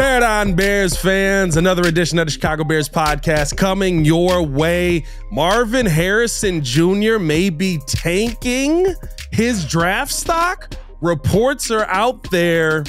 Bear Bears fans, another edition of the Chicago Bears podcast coming your way. Marvin Harrison Jr. may be tanking his draft stock. Reports are out there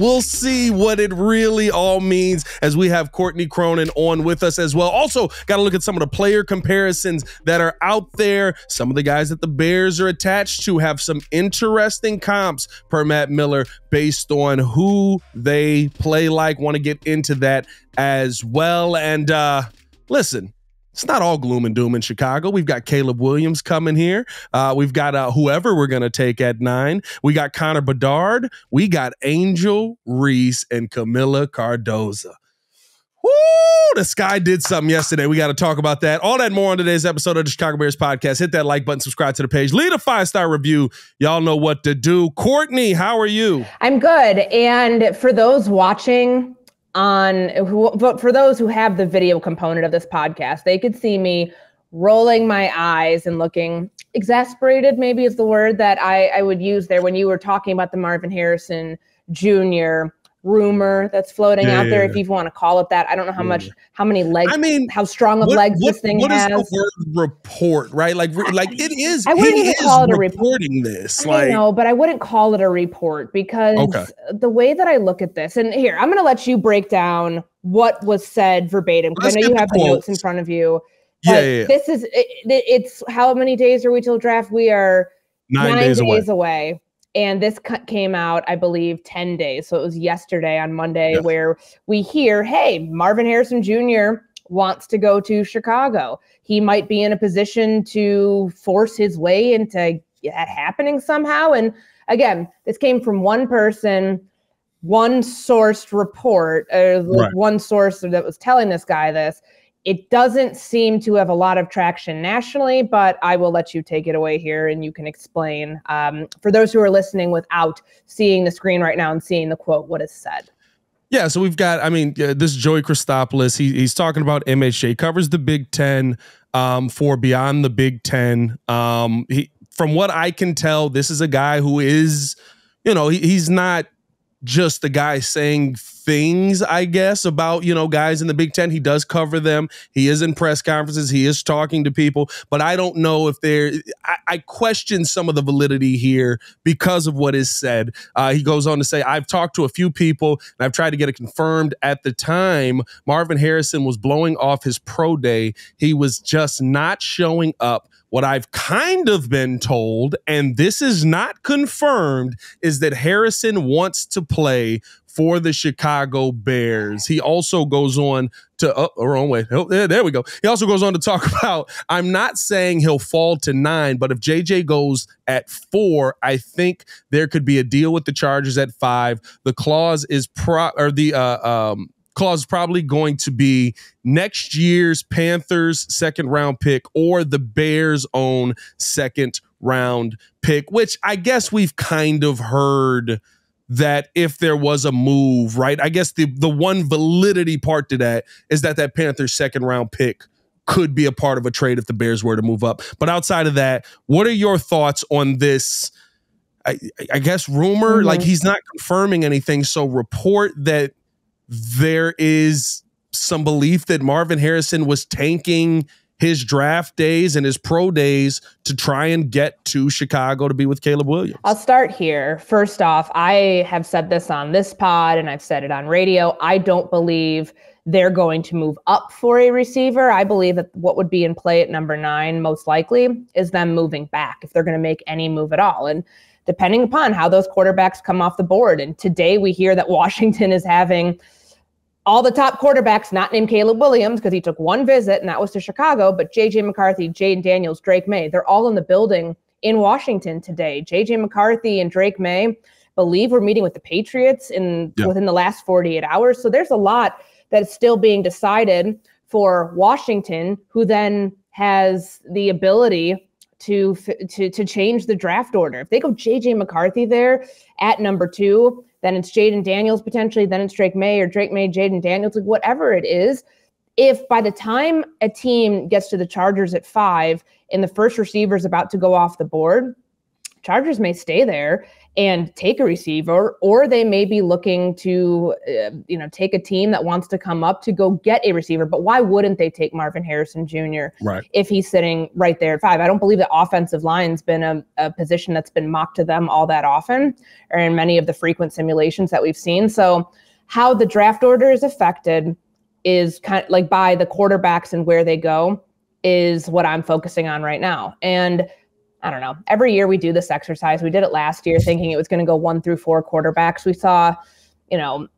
We'll see what it really all means as we have Courtney Cronin on with us as well. Also, got to look at some of the player comparisons that are out there. Some of the guys that the Bears are attached to have some interesting comps per Matt Miller based on who they play like. Want to get into that as well. And uh, listen, it's not all gloom and doom in Chicago. We've got Caleb Williams coming here. Uh, we've got uh, whoever we're going to take at nine. We got Connor Bedard. We got Angel Reese and Kamilla Cardoso. Woo! The sky did something yesterday. We got to talk about that. All that more on today's episode of the Chicago Bears podcast. Hit that like button, subscribe to the page, leave a five star review. Y'all know what to do. Courtney, how are you? I'm good. And for those watching, on who, but for those who have the video component of this podcast, they could see me rolling my eyes and looking. Exasperated, maybe is the word that I, I would use there when you were talking about the Marvin Harrison Jr rumor that's floating yeah, out there, yeah. if you want to call it that. I don't know how much, how many legs. I mean, how strong of what, legs what, this thing what has. What is the word report? Right, like, like it is. I wouldn't even call it a reporting this. I like, know, but I wouldn't call it a report because okay. the way that I look at this, and here I'm going to let you break down what was said verbatim because I know you have the notes in front of you. Yeah, yeah, This is it, it's how many days are we till draft? We are nine, nine days, days away. away and this came out, I believe, 10 days. So it was yesterday on Monday yes. where we hear, hey, Marvin Harrison Jr. wants to go to Chicago. He might be in a position to force his way into that happening somehow. And again, this came from one person, one sourced report, uh, right. one source that was telling this guy this. It doesn't seem to have a lot of traction nationally, but I will let you take it away here and you can explain um, for those who are listening without seeing the screen right now and seeing the quote what is said. Yeah, so we've got, I mean, uh, this Joey Christopoulos, he, he's talking about MHJ, covers the Big Ten um, for Beyond the Big Ten. Um, he, from what I can tell, this is a guy who is, you know, he, he's not just the guy saying things, I guess, about, you know, guys in the Big Ten. He does cover them. He is in press conferences. He is talking to people. But I don't know if there, I, I question some of the validity here because of what is said. Uh, he goes on to say, I've talked to a few people and I've tried to get it confirmed. At the time, Marvin Harrison was blowing off his pro day. He was just not showing up what I've kind of been told, and this is not confirmed, is that Harrison wants to play for the Chicago Bears. He also goes on to, oh, wrong way. Oh, there, there we go. He also goes on to talk about, I'm not saying he'll fall to nine, but if JJ goes at four, I think there could be a deal with the Chargers at five. The clause is pro, or the, uh, um, clause is probably going to be next year's Panthers second round pick or the Bears own second round pick, which I guess we've kind of heard that if there was a move, right? I guess the the one validity part to that is that that Panthers second round pick could be a part of a trade if the Bears were to move up. But outside of that, what are your thoughts on this? I, I guess rumor, mm-hmm. like he's not confirming anything. So report that there is some belief that Marvin Harrison was tanking his draft days and his pro days to try and get to Chicago to be with Caleb Williams? I'll start here. First off, I have said this on this pod and I've said it on radio. I don't believe they're going to move up for a receiver. I believe that what would be in play at number nine, most likely, is them moving back if they're going to make any move at all. And depending upon how those quarterbacks come off the board. And today we hear that Washington is having all the top quarterbacks, not named Caleb Williams, because he took one visit and that was to Chicago, but JJ McCarthy, Jayden Daniels, Drake Maye, they're all in the building in Washington today. JJ McCarthy and Drake Maye believe we're meeting with the Patriots in yeah. within the last 48 hours. So there's a lot that's still being decided for Washington, who then has the ability to to to change the draft order. If they go JJ McCarthy there at number two, then it's Jayden Daniels potentially, then it's Drake Maye or Drake Maye, Jayden Daniels, like whatever it is. If by the time a team gets to the Chargers at five and the first receiver is about to go off the board, Chargers may stay there and take a receiver, or they may be looking to, uh, you know, take a team that wants to come up to go get a receiver. But why wouldn't they take Marvin Harrison Jr. Right. if he's sitting right there at five? I don't believe the offensive line's been a, a position that's been mocked to them all that often, or in many of the frequent simulations that we've seen. So, how the draft order is affected is kind of like by the quarterbacks and where they go is what I'm focusing on right now. And I don't know. Every year we do this exercise. We did it last year thinking it was going to go one through four quarterbacks. We saw, you know,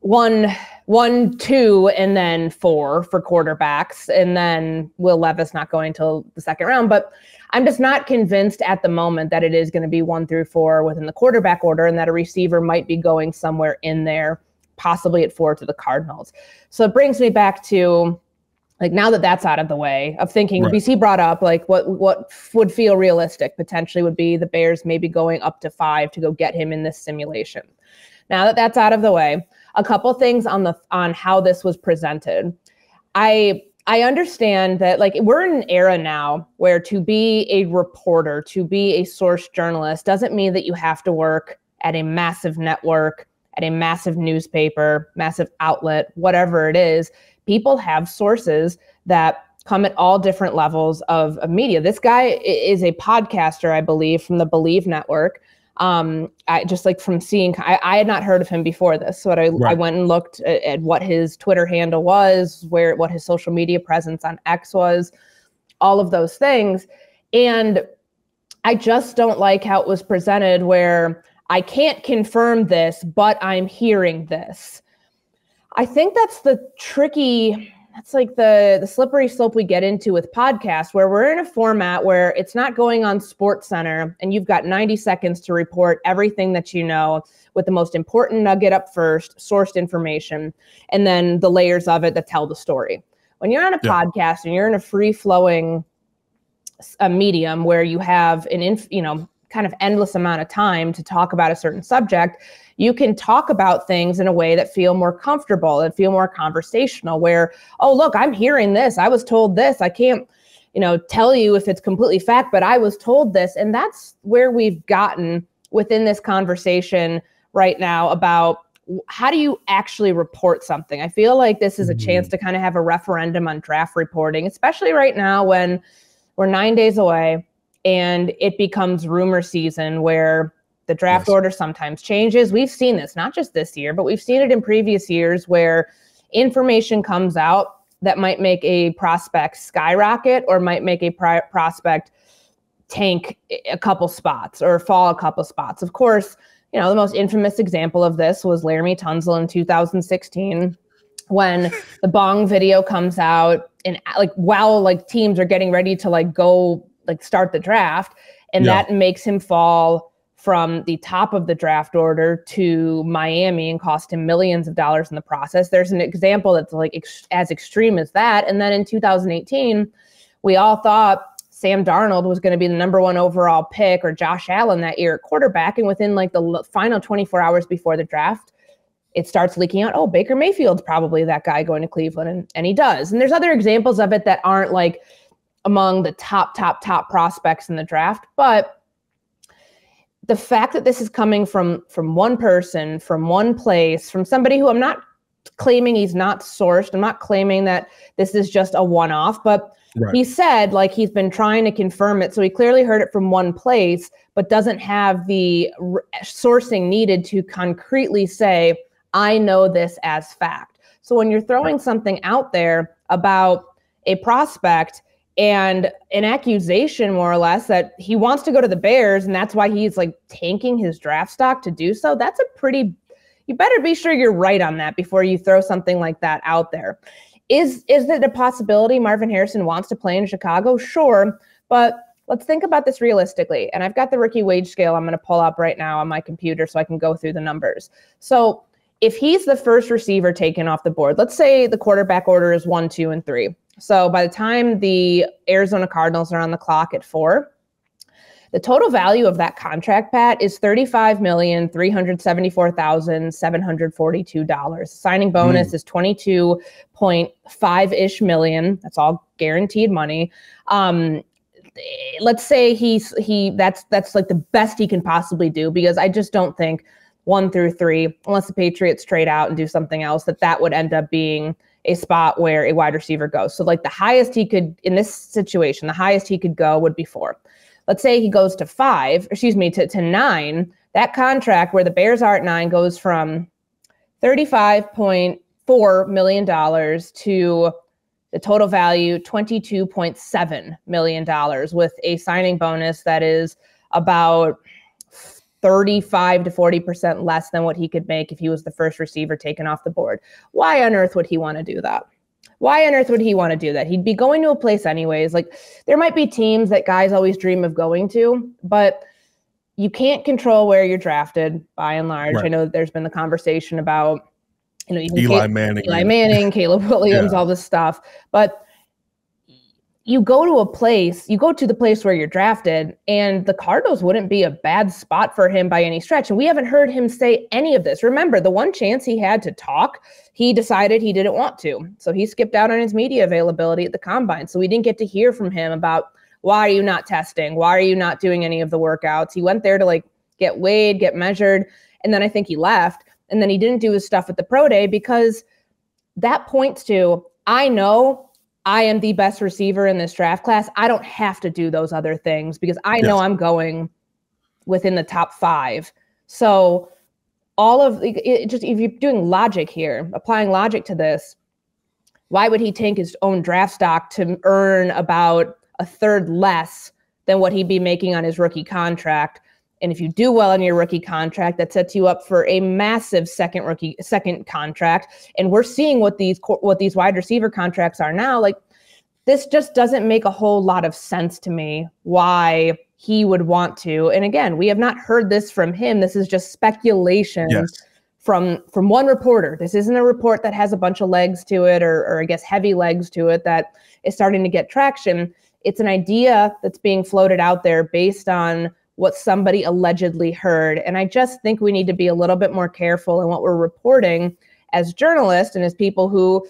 one, one, two, and then four for quarterbacks. And then Will Levis not going till the second round. But I'm just not convinced at the moment that it is going to be one through four within the quarterback order and that a receiver might be going somewhere in there, possibly at four to the Cardinals. So it brings me back to like now that that's out of the way of thinking right. bc brought up like what what would feel realistic potentially would be the bears maybe going up to five to go get him in this simulation now that that's out of the way a couple things on the on how this was presented i i understand that like we're in an era now where to be a reporter to be a source journalist doesn't mean that you have to work at a massive network at a massive newspaper massive outlet whatever it is people have sources that come at all different levels of, of media. This guy is a podcaster, I believe, from the Believe Network. Um, I just like from seeing, I, I had not heard of him before this, so I, right. I went and looked at, at, what his Twitter handle was, where what his social media presence on X was, all of those things, and I just don't like how it was presented, where I can't confirm this, but I'm hearing this. I think that's the tricky that's like the the slippery slope we get into with podcasts where we're in a format where it's not going on SportsCenter and you've got 90 seconds to report everything that you know with the most important nugget up first sourced information and then the layers of it that tell the story when you're on a yeah. podcast and you're in a free flowing a medium where you have an inf, you know kind of endless amount of time to talk about a certain subject you can talk about things in a way that feel more comfortable and feel more conversational where oh look i'm hearing this. I was told this. I can't you know tell you if it's completely fact but i was told this. And that's where we've gotten within this conversation right now about how do you actually report something? I feel like this is a chance mm-hmm. to kind of have a referendum on draft reporting especially right now when we're nine days away and it becomes rumor season where the draft yes. order sometimes changes. We've seen this not just this year, but we've seen it in previous years where information comes out that might make a prospect skyrocket or might make a pri- prospect tank a couple spots or fall a couple spots. Of course, you know, the most infamous example of this was Laremy Tunsil in 2016 when the bong video comes out and like while like teams are getting ready to like go like start the draft and yeah. that makes him fall from the top of the draft order to Miami and cost him millions of dollars in the process. There's an example that's like ex- as extreme as that. And then in 2018, we all thought Sam Darnold was going to be the number one overall pick or Josh Allen that year at quarterback. And within like the l- final 24 hours before the draft, it starts leaking out, oh, Baker Mayfield's probably that guy going to Cleveland. And, and he does. And there's other examples of it that aren't like among the top, top, top prospects in the draft. But the fact that this is coming from from one person from one place from somebody who i'm not claiming he's not sourced i'm not claiming that this is just a one-off but right. he said like he's been trying to confirm it so he clearly heard it from one place but doesn't have the r- sourcing needed to concretely say i know this as fact so when you're throwing something out there about a prospect and an accusation more or less that he wants to go to the Bears and that's why he's like tanking his draft stock to do so. That's a pretty you better be sure you're right on that before you throw something like that out there. Is is it a possibility Marvin Harrison wants to play in Chicago? Sure, but let's think about this realistically. And I've got the rookie wage scale I'm going to pull up right now on my computer so I can go through the numbers. So, if he's the first receiver taken off the board, let's say the quarterback order is 1, 2 and 3 so by the time the Arizona Cardinals are on the clock at four, the total value of that contract, Pat, is thirty-five million three hundred seventy-four thousand seven hundred forty-two dollars. Signing bonus mm. is twenty-two point five ish million. That's all guaranteed money. Um, let's say he's he that's that's like the best he can possibly do because I just don't think one through three, unless the Patriots trade out and do something else, that that would end up being a spot where a wide receiver goes. So like the highest he could in this situation, the highest he could go would be four. Let's say he goes to five, excuse me, to, to nine. That contract where the Bears are at nine goes from $35.4 million to the total value $22.7 million with a signing bonus that is about 35 to 40% less than what he could make if he was the first receiver taken off the board. Why on earth would he want to do that? Why on earth would he want to do that? He'd be going to a place anyways. Like there might be teams that guys always dream of going to, but you can't control where you're drafted by and large. Right. I know there's been the conversation about you know, even Eli Manning, Eli Manning, Caleb Williams, yeah. all this stuff. But you go to a place, you go to the place where you're drafted, and the Cardinals wouldn't be a bad spot for him by any stretch. And we haven't heard him say any of this. Remember, the one chance he had to talk, he decided he didn't want to. So he skipped out on his media availability at the combine. So we didn't get to hear from him about why are you not testing? Why are you not doing any of the workouts? He went there to like get weighed, get measured, and then I think he left. And then he didn't do his stuff at the pro day because that points to I know I am the best receiver in this draft class. I don't have to do those other things because I know yes. I'm going within the top five. So all of it just if you're doing logic here, applying logic to this, why would he tank his own draft stock to earn about a third less than what he'd be making on his rookie contract? And if you do well on your rookie contract, that sets you up for a massive second rookie second contract. And we're seeing what these what these wide receiver contracts are now. Like this just doesn't make a whole lot of sense to me why he would want to. And again, we have not heard this from him. This is just speculation yes. from from one reporter. This isn't a report that has a bunch of legs to it or, or I guess heavy legs to it that is starting to get traction. It's an idea that's being floated out there based on what somebody allegedly heard. And I just think we need to be a little bit more careful in what we're reporting as journalists and as people who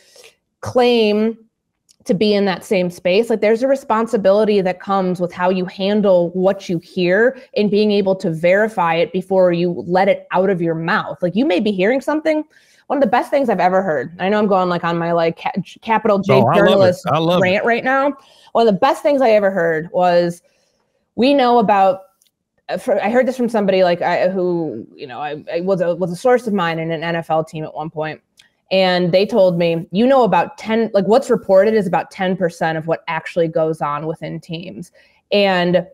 claim to be in that same space. Like there's a responsibility that comes with how you handle what you hear and being able to verify it before you let it out of your mouth. Like you may be hearing something. One of the best things I've ever heard. I know I'm going like on my like ca- capital J oh, journalist rant right now. One of the best things I ever heard was we know about for, I heard this from somebody like I, who, you know, I, I, was a was a source of mine in an NFL team at one point, and they told me, you know, about ten, like what's reported is about ten percent of what actually goes on within teams, and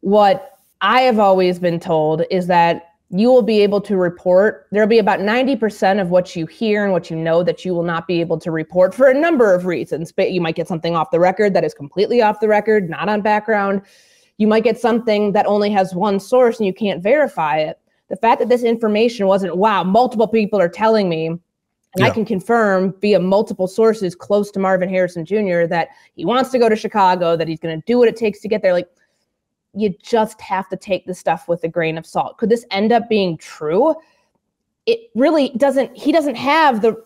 what I have always been told is that you will be able to report. There'll be about 90% of what you hear and what you know that you will not be able to report for a number of reasons. But you might get something off the record that is completely off the record, not on background you might get something that only has one source and you can't verify it. The fact that this information wasn't, wow, multiple people are telling me, and yeah. I can confirm via multiple sources close to Marvin Harrison Jr. that he wants to go to Chicago, that he's going to do what it takes to get there. Like, you just have to take the stuff with a grain of salt. Could this end up being true? It really doesn't he doesn't have the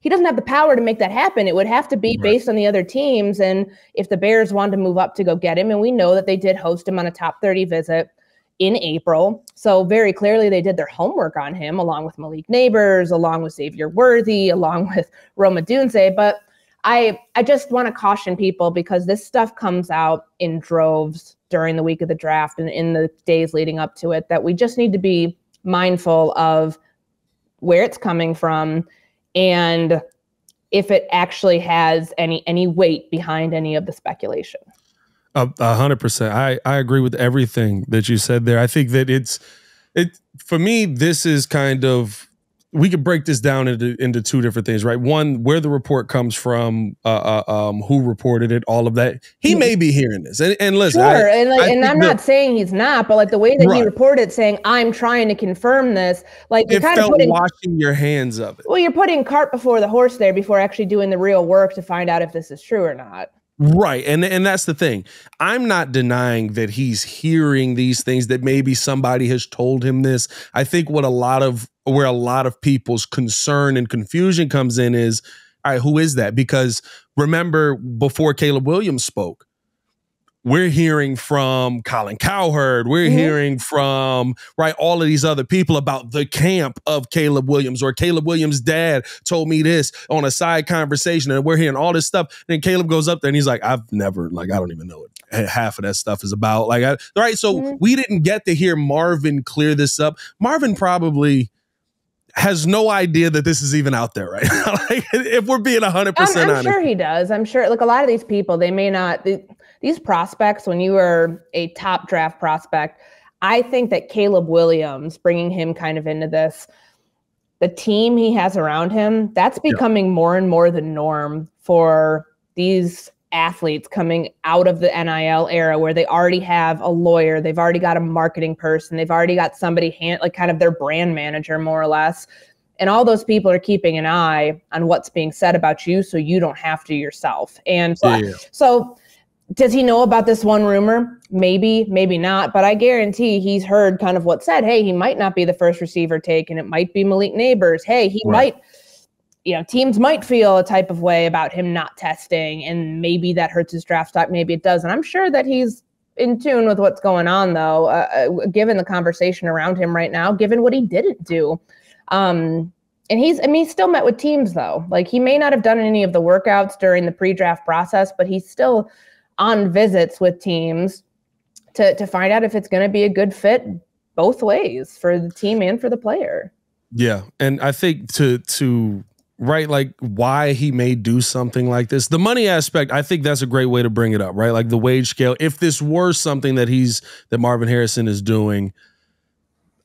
he doesn't have the power to make that happen. It would have to be right. based on the other teams. And if the bears wanted to move up to go get him and we know that they did host him on a top 30 visit in april. So very clearly they did their homework on him along with malik nabers along with xavier worthy along with rome odunze but i i just want to caution people because this stuff comes out in droves during the week of the draft and in the days leading up to it that we just need to be mindful of where it's coming from and if it actually has any any weight behind any of the speculation. A hundred percent. I I agree with everything that you said there. I think that it's it for me. This is kind of we could break this down into into two different things, right? One, where the report comes from, uh, uh, um, who reported it, all of that. He may be hearing this, and, and listen, sure, I, and like, and I'm not saying he's not, but like the way that right. he reported, saying I'm trying to confirm this, like you're it kind of putting, washing your hands of it. Well, you're putting cart before the horse there before actually doing the real work to find out if this is true or not. Right. And and that's the thing. I'm not denying that he's hearing these things that maybe somebody has told him this. I think what a lot of where a lot of people's concern and confusion comes in is all right, who is that? Because remember before Caleb Williams spoke, we're hearing from Colin Cowherd. We're mm-hmm. hearing from right all of these other people about the camp of Caleb Williams or Caleb Williams' dad told me this on a side conversation, and we're hearing all this stuff. And then Caleb goes up there and he's like, "I've never like I don't even know what half of that stuff is about." Like, I, right? So mm-hmm. we didn't get to hear Marvin clear this up. Marvin probably has no idea that this is even out there right like, if we're being 100% I'm, I'm honest. sure he does i'm sure like a lot of these people they may not they, these prospects when you are a top draft prospect i think that caleb williams bringing him kind of into this the team he has around him that's becoming yeah. more and more the norm for these athletes coming out of the NIL era where they already have a lawyer, they've already got a marketing person, they've already got somebody hand, like kind of their brand manager more or less. And all those people are keeping an eye on what's being said about you so you don't have to yourself. And so, yeah. so does he know about this one rumor? Maybe, maybe not. But I guarantee he's heard kind of what said. Hey, he might not be the first receiver taken. It might be Malik Nabers. Hey, he right. might you know, teams might feel a type of way about him not testing, and maybe that hurts his draft stock. Maybe it does. And I'm sure that he's in tune with what's going on, though, uh, uh, given the conversation around him right now, given what he didn't do. Um, and he's, I mean, he still met with teams, though. Like he may not have done any of the workouts during the pre draft process, but he's still on visits with teams to, to find out if it's going to be a good fit both ways for the team and for the player. Yeah. And I think to, to, right? Like why he may do something like this. The money aspect i think that's a great way to bring it up right? Like the wage scale. If this were something that he's that marvin harrison is doing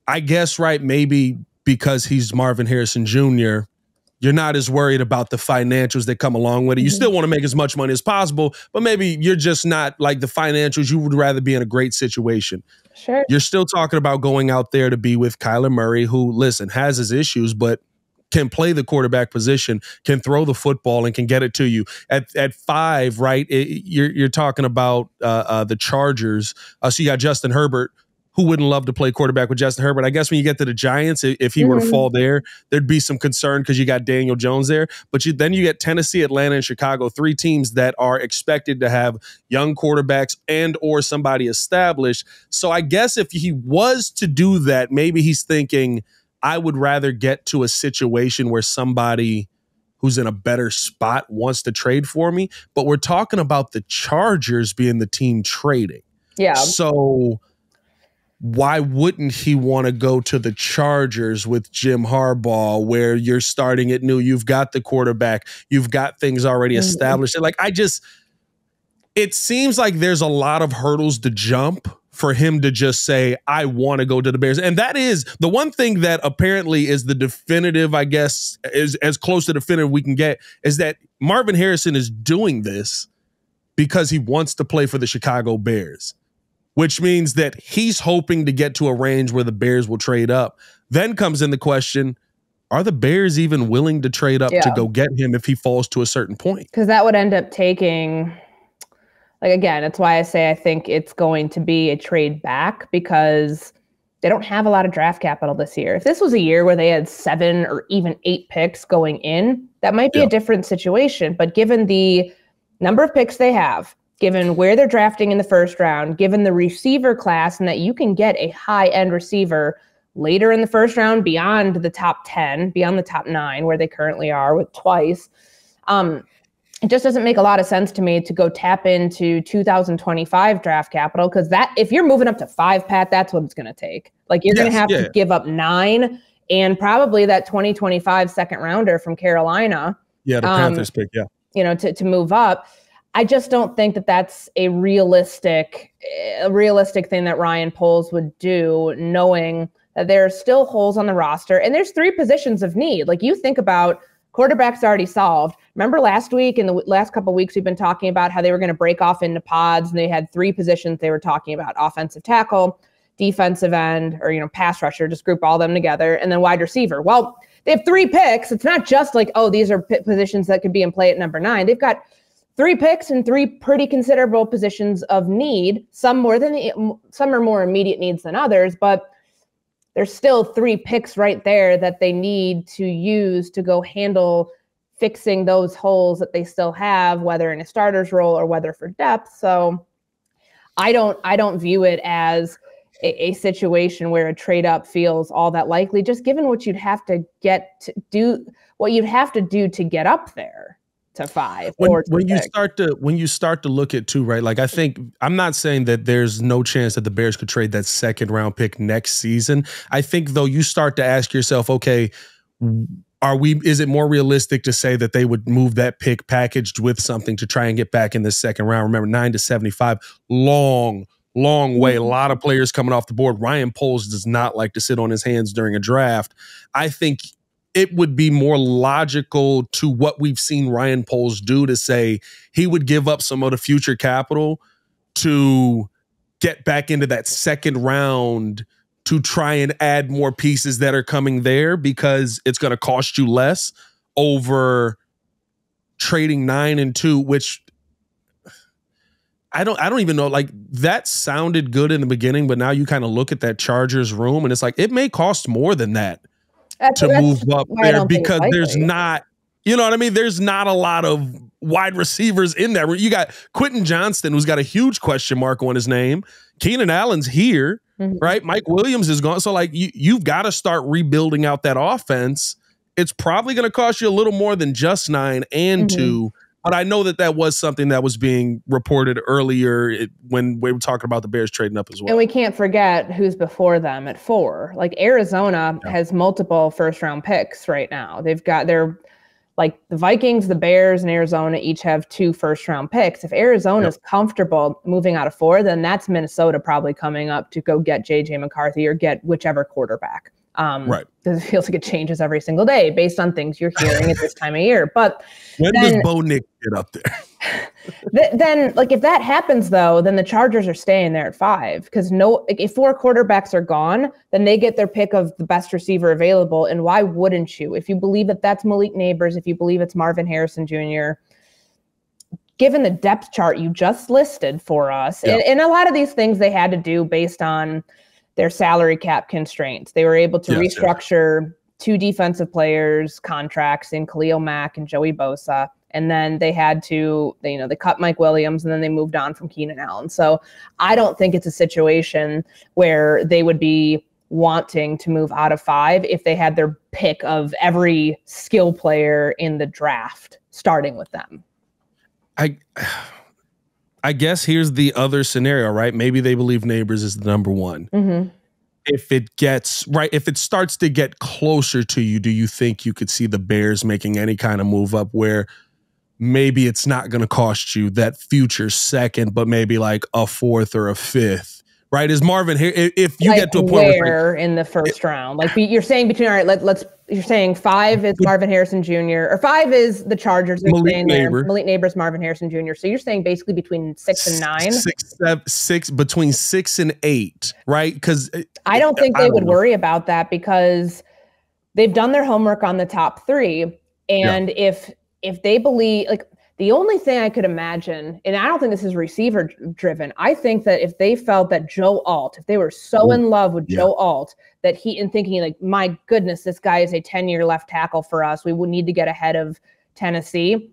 i guess right maybe because he's marvin harrison jr you're not as worried about the financials that come along with it. You mm-hmm. still want to make as much money as possible but maybe you're just not like the financials you would rather be in a great situation. Sure. You're still talking about going out there to be with kyler murray who listen has his issues but can play the quarterback position, can throw the football, and can get it to you. At at five, right? It, you're you're talking about uh, uh, the Chargers. Uh, so you got Justin Herbert. Who wouldn't love to play quarterback with Justin Herbert? I guess when you get to the Giants, if he mm-hmm. were to mm-hmm. fall there, there'd be some concern because you got Daniel Jones there. But you, then you get Tennessee, Atlanta, and Chicago, three teams that are expected to have young quarterbacks and or somebody established. So I guess if he was to do that, maybe he's thinking – I would rather get to a situation where somebody who's in a better spot wants to trade for me. But we're talking about the Chargers being the team trading. Yeah. So why wouldn't he want to go to the Chargers with Jim Harbaugh, where you're starting at new? You've got the quarterback, you've got things already mm-hmm. established. Mm-hmm. Like, I just, it seems like there's a lot of hurdles to jump for him to just say, I want to go to the Bears. And that is the one thing that apparently is the definitive, I guess, is as close to definitive we can get, is that Marvin Harrison is doing this because he wants to play for the Chicago Bears, which means that he's hoping to get to a range where the Bears will trade up. Then comes in the question, are the Bears even willing to trade up yeah. to go get him if he falls to a certain point? Because that would end up taking like again, that's why I say I think it's going to be a trade back because they don't have a lot of draft capital this year. If this was a year where they had seven or even eight picks going in, that might be yeah. a different situation. But given the number of picks they have, given where they're drafting in the first round, given the receiver class, and that you can get a high end receiver later in the first round beyond the top 10, beyond the top nine, where they currently are with twice. Um, it just doesn't make a lot of sense to me to go tap into 2025 draft capital because that if you're moving up to five, Pat, that's what it's going to take. Like you're yes, going to have yeah. to give up nine and probably that 2025 second rounder from Carolina. Yeah, the um, Panthers pick. Yeah, you know, to to move up. I just don't think that that's a realistic, a realistic thing that Ryan Poles would do, knowing that there are still holes on the roster and there's three positions of need. Like you think about quarterback's already solved. Remember last week and the last couple weeks we've been talking about how they were going to break off into pods and they had three positions they were talking about: offensive tackle, defensive end, or you know pass rusher. Just group all them together, and then wide receiver. Well, they have three picks. It's not just like oh these are positions that could be in play at number nine. They've got three picks and three pretty considerable positions of need. Some more than the, some are more immediate needs than others, but there's still three picks right there that they need to use to go handle fixing those holes that they still have, whether in a starter's role or whether for depth. So I don't I don't view it as a, a, situation where a trade up feels all that likely, just given what you'd have to get to do, what you'd have to do to get up there to five. When, or when you start to when you start to look at two, right? Like I think I'm not saying that there's no chance that the Bears could trade that second round pick next season. I think though you start to ask yourself, okay, are we is it more realistic to say that they would move that pick packaged with something to try and get back in the second round? Remember, nine to 75, long, long way. A lot of players coming off the board. Ryan Poles does not like to sit on his hands during a draft. I think it would be more logical to what we've seen Ryan Poles do to say he would give up some of the future capital to get back into that second round to try and add more pieces that are coming there because it's going to cost you less over trading nine and two, which I don't I don't even know like that sounded good in the beginning, but now you kind of look at that Chargers room and it's like it may cost more than that that's, to that's move up there because there's not you know what I mean? There's not a lot of wide receivers in there. You got Quentin Johnston, who's got a huge question mark on his name. Keenan Allen's here, mm-hmm. right? Mike Williams is gone. So, like, you, you've got to start rebuilding out that offense. It's probably going to cost you a little more than just nine and mm-hmm. two but I know that that was something that was being reported earlier when we were talking about the Bears trading up as well. And we can't forget who's before them at four. Like Arizona yeah. has multiple first round picks right now. They've got their like the Vikings, the Bears, and Arizona each have two first round picks. If Arizona is yep. comfortable moving out of four, then that's Minnesota probably coming up to go get JJ McCarthy or get whichever quarterback. Um, right. Because it feels like it changes every single day based on things you're hearing at this time of year. But when then, does Bo Nix get up there? th- then, like, if that happens, though, then the Chargers are staying there at five because no, like, if four quarterbacks are gone, then they get their pick of the best receiver available. And why wouldn't you? If you believe that that's Malik Nabers, if you believe it's Marvin Harrison Jr., given the depth chart you just listed for us, yeah. and, and a lot of these things they had to do based on their salary cap constraints. They were able to restructure two defensive players' contracts in Khalil Mack and Joey Bosa. And then they had to, they, you know, they cut Mike Williams and then they moved on from Keenan Allen. So I don't think it's a situation where they would be wanting to move out of five if they had their pick of every skill player in the draft starting with them. I I guess here's the other scenario, right? Maybe they believe Nabers is the number one. Mm-hmm. If it gets right, if it starts to get closer to you, do you think you could see the Bears making any kind of move up where maybe it's not going to cost you that future second, but maybe like a fourth or a fifth? Right? Is Marvin here? If you like get to a point where in the first round, like you're saying between all right, let, let's you're saying five is Marvin Harrison Jr. or five is the Chargers. Malik Nabers. Uh, Malik Nabers, Marvin Harrison Jr. So you're saying basically between six and nine, six, seven, six between six and eight, right? Because uh, I don't think they would know. worry about that because they've done their homework on the top three, and yeah. if if they believe like the only thing I could imagine, and I don't think this is receiver driven, I think that if they felt that Joe Alt, if they were so mm-hmm. in love with yeah. Joe Alt, that he and thinking like, my goodness, this guy is a 10 year left tackle for us. We would need to get ahead of Tennessee.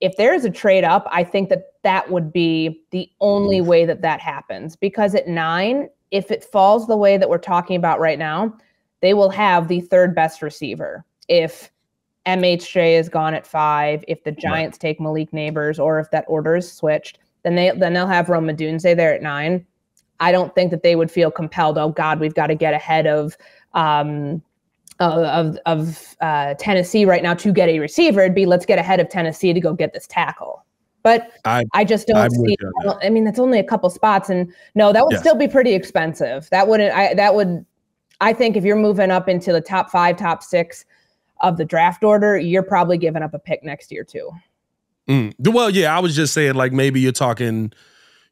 If there is a trade up, I think that that would be the only mm-hmm. way that that happens because at nine, if it falls the way that we're talking about right now, they will have the third best receiver. If MHJ is gone at five. If the Giants right. take Malik Nabers, or if that order is switched, then they then they'll have Rome Odunze there at nine. I don't think that they would feel compelled. Oh God, we've got to get ahead of um, of of uh, Tennessee right now to get a receiver. It'd be let's get ahead of Tennessee to go get this tackle. But I, I just don't I'm see. I mean, that's only a couple spots, and no, that would yes. still be pretty expensive. That wouldn't. I that would. I think if you're moving up into the top five, top six, of the draft order, you're probably giving up a pick next year too. Mm. Well, yeah, I was just saying like maybe you're talking,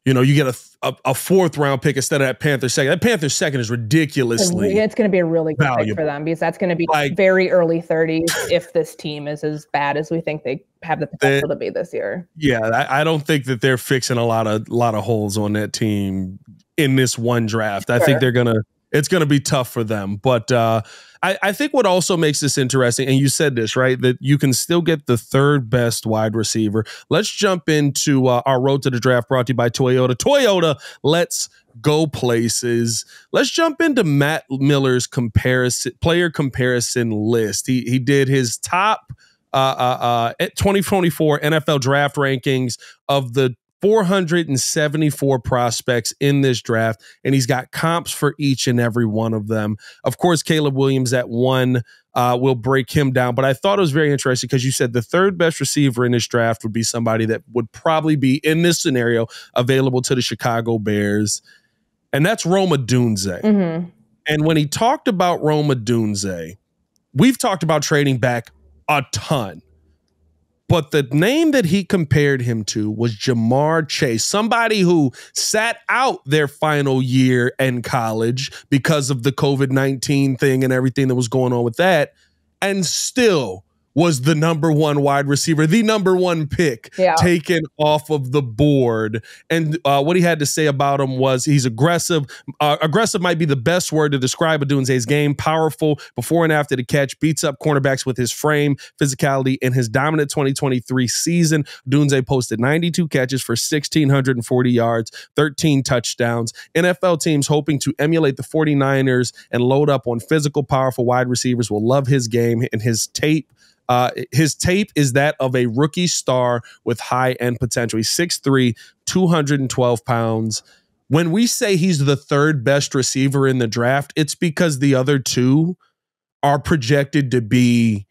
you know, you get a, a, a fourth round pick instead of that Panther second. That Panther second is ridiculously. It's going to be a really good valuable. pick for them because that's going to be like, very early 30s if this team is as bad as we think they have the potential to be this year. Yeah, I, I, don't think that they're fixing a lot of lot of holes on that team in this one draft. Sure. I think they're gonna it's going to be tough for them. But uh, I, I, think what also makes this interesting, and you said this, right, that you can still get the third best wide receiver. Let's jump into uh, our road to the draft brought to you by Toyota. Toyota, let's go places. Let's jump into Matt Miller's comparison player comparison list. He he did his top uh, uh, uh, 2024 NFL draft rankings of the 474 prospects in this draft, and he's got comps for each and every one of them. Of course, Caleb Williams at one uh, will break him down, but I thought it was very interesting because you said the third best receiver in this draft would be somebody that would probably be in this scenario available to the Chicago Bears, and that's Rome Odunze. Mm-hmm. And when he talked about Rome Odunze, we've talked about trading back a ton. But the name that he compared him to was Ja'Marr Chase, somebody who sat out their final year in college because of the COVID 19 thing and everything that was going on with that, and still was the number one wide receiver, the number one pick yeah. taken off of the board. And uh, what he had to say about him was he's aggressive. Uh, aggressive might be the best word to describe Odunze's game. Powerful before and after the catch, beats up cornerbacks with his frame, physicality. and his dominant 2023 season, Dunze posted 92 catches for 1,640 yards, 13 touchdowns. NFL teams hoping to emulate the 49ers and load up on physical, powerful wide receivers will love his game and his tape uh, his tape is that of a rookie star with high end potential. He's 6'3, 212 pounds. When we say he's the third best receiver in the draft, it's because the other two are projected to be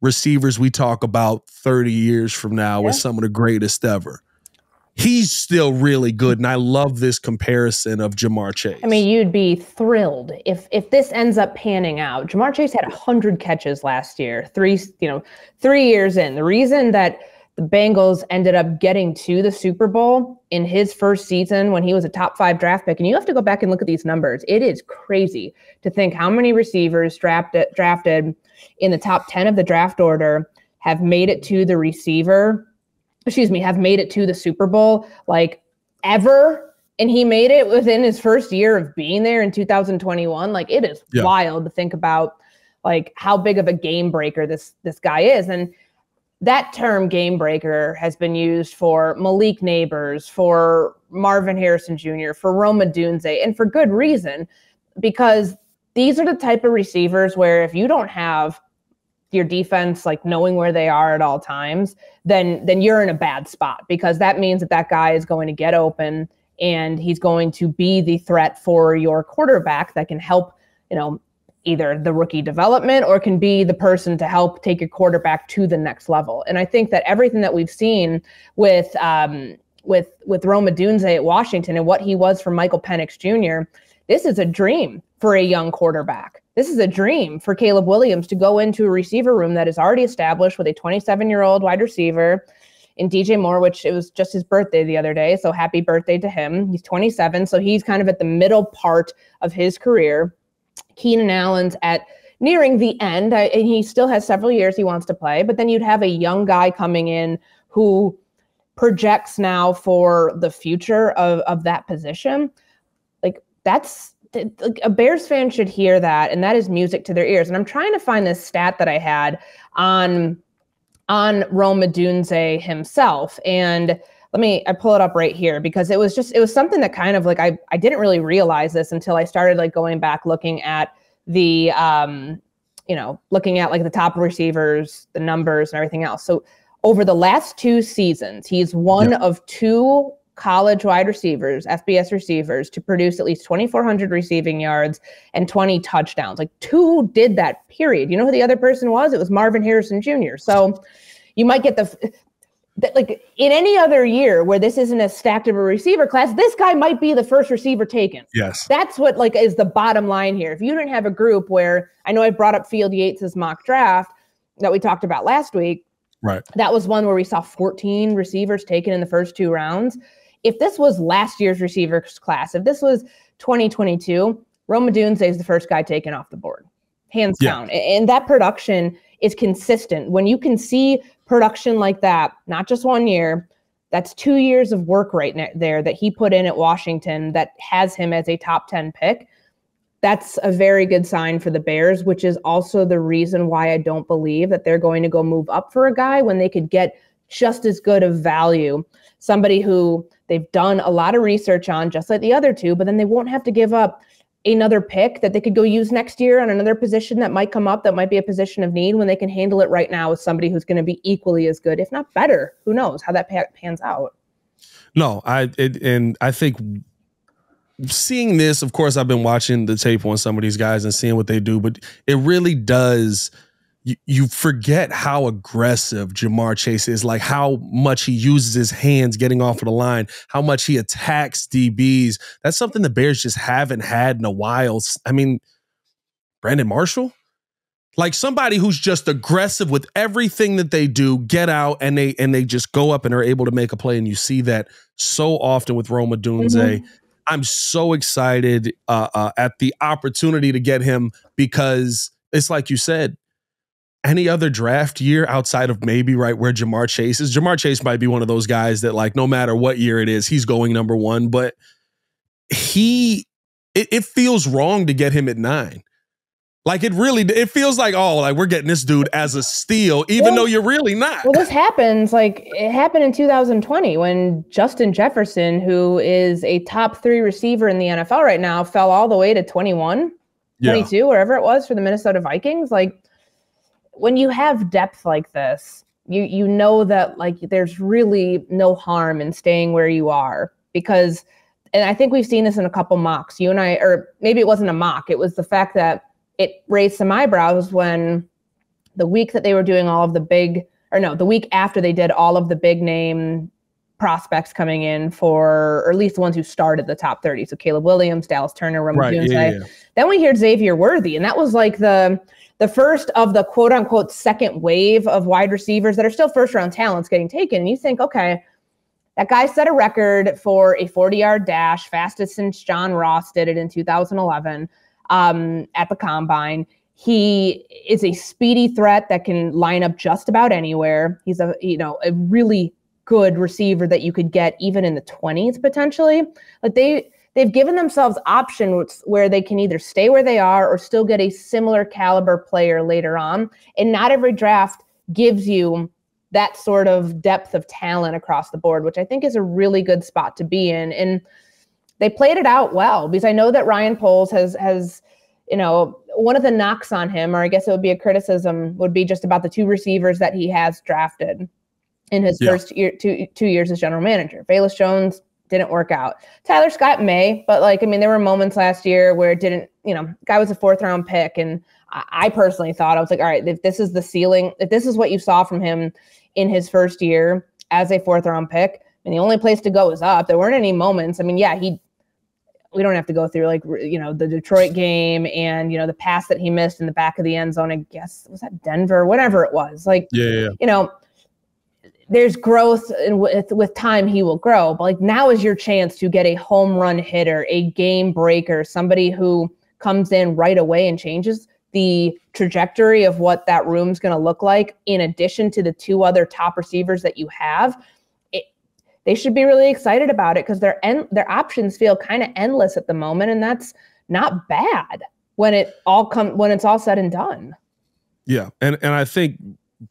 receivers we talk about 30 years from now yeah. with some of the greatest ever he's still really good. And I love this comparison of Ja'Marr Chase. I mean, you'd be thrilled if if this ends up panning out. Ja'Marr Chase had hundred catches last year, three you know, three years in. The reason that the Bengals ended up getting to the Super Bowl in his first season when he was a top five draft pick. And you have to go back and look at these numbers. It is crazy to think how many receivers drafted drafted in the top 10 of the draft order have made it to the receiver excuse me, have made it to the Super Bowl like ever. And he made it within his first year of being there in 2021. Like it is yeah. wild to think about like how big of a game breaker this this guy is. And that term game breaker has been used for Malik Nabers, for Marvin Harrison Jr., for Rome Odunze, and for good reason, because these are the type of receivers where if you don't have your defense like knowing where they are at all times, then then you're in a bad spot because that means that that guy is going to get open and he's going to be the threat for your quarterback that can help, you know, either the rookie development or can be the person to help take your quarterback to the next level. And I think that everything that we've seen with um, with with Rome Odunze at Washington and what he was for Michael Penix Jr., this is a dream for a young quarterback. This is a dream for Caleb Williams to go into a receiver room that is already established with a 27 year old wide receiver in DJ Moore, which it was just his birthday the other day. So happy birthday to him. He's 27. So he's kind of at the middle part of his career. Keenan Allen's at nearing the end, and he still has several years he wants to play. But then you'd have a young guy coming in who projects now for the future of, of that position. Like that's a Bears fan should hear that, and that is music to their ears. And I'm trying to find this stat that I had on on Rome Odunze himself, and let me I pull it up right here because it was just it was something that kind of like I I didn't really realize this until I started like going back looking at the um you know looking at like the top receivers, the numbers, and everything else. So over the last two seasons, he's one yeah. of two college wide receivers, FBS receivers, to produce at least 2,400 receiving yards and 20 touchdowns. Like two did that, period. You know who the other person was? It was Marvin Harrison Jr. So you might get the. Like in any other year where this isn't as stacked of a receiver class, this guy might be the first receiver taken. Yes. That's what like is the bottom line here. If you didn't have a group where I know I brought up Field Yates' mock draft that we talked about last week. Right. That was one where we saw 14 receivers taken in the first two rounds if this was last year's receivers class, if this was 2022, Rome Odunze is the first guy taken off the board, hands yeah. down. And that production is consistent. When you can see production like that, not just one year, that's two years of work right there that he put in at Washington that has him as a top 10 pick. that's a very good sign for the Bears, which is also the reason why I don't believe that they're going to go move up for a guy when they could get just as good of value. Somebody who they've done a lot of research on, just like the other two, but then they won't have to give up another pick that they could go use next year on another position that might come up that might be a position of need when they can handle it right now with somebody who's going to be equally as good, if not better. Who knows how that pans out? No, I it, and I think seeing this, of course, I've been watching the tape on some of these guys and seeing what they do, but it really does. You, you forget how aggressive Ja'Marr Chase is, like how much he uses his hands getting off of the line, how much he attacks DBs. That's something the Bears just haven't had in a while. I mean, Brandon Marshall, like somebody who's just aggressive with everything that they do, get out and they and they just go up and are able to make a play. And you see that so often with Rome Odunze. Mm-hmm. I'm so excited uh, uh, at the opportunity to get him because it's like you said, any other draft year outside of maybe right where Ja'Marr Chase is, Ja'Marr Chase might be one of those guys that like no matter what year it is, he's going number one. But he, it, it feels wrong to get him at nine. Like it really, it feels like oh, like we're getting this dude as a steal, even well, though you're really not. Well, this happens like it happened in 2020 when Justin Jefferson, who is a top three receiver in the NFL right now, fell all the way to 21, yeah. 22, wherever it was for the Minnesota Vikings. Like when you have depth like this, you you know that like there's really no harm in staying where you are because, and I think we've seen this in a couple mocks. You and I, or maybe it wasn't a mock. It was the fact that it raised some eyebrows when the week that they were doing all of the big, or no, the week after they did all of the big name prospects coming in for, or at least the ones who started the top 30. So Caleb Williams, Dallas Turner, right, yeah, yeah. Then we hear Xavier Worthy, and that was like the the first of the quote unquote second wave of wide receivers that are still first round talents getting taken. And you think, okay, that guy set a record for a 40 yard dash, fastest since John Ross did it in 2011 um, at the combine. He is a speedy threat that can line up just about anywhere. He's a you know a really good receiver that you could get even in the 20s potentially. But they they've given themselves options where they can either stay where they are or still get a similar caliber player later on. And not every draft gives you that sort of depth of talent across the board, which I think is a really good spot to be in. And they played it out well because I know that Ryan Poles has has you know one of the knocks on him, or I guess it would be a criticism, would be just about the two receivers that he has drafted in his yeah. first year two two years as general manager. Velus Jones didn't work out. Tyler Scott may, but like I mean, there were moments last year where it didn't. You know, guy was a fourth round pick, and I, I personally thought I was like, all right, if this is the ceiling, if this is what you saw from him in his first year as a fourth round pick, and the only place to go is up. There weren't any moments. I mean, yeah, he we don't have to go through like you know the Detroit game and you know the pass that he missed in the back of the end zone. I guess was that Denver, whatever it was. Like yeah, yeah. you know, there's growth and with with time he will grow. But like now is your chance to get a home run hitter, a game breaker, somebody who comes in right away and changes the trajectory of what that room's going to look like in addition to the two other top receivers that you have it, they should be really excited about it because their en- their options feel kind of endless at the moment, and that's not bad when it all come when it's all said and done. Yeah, and and I think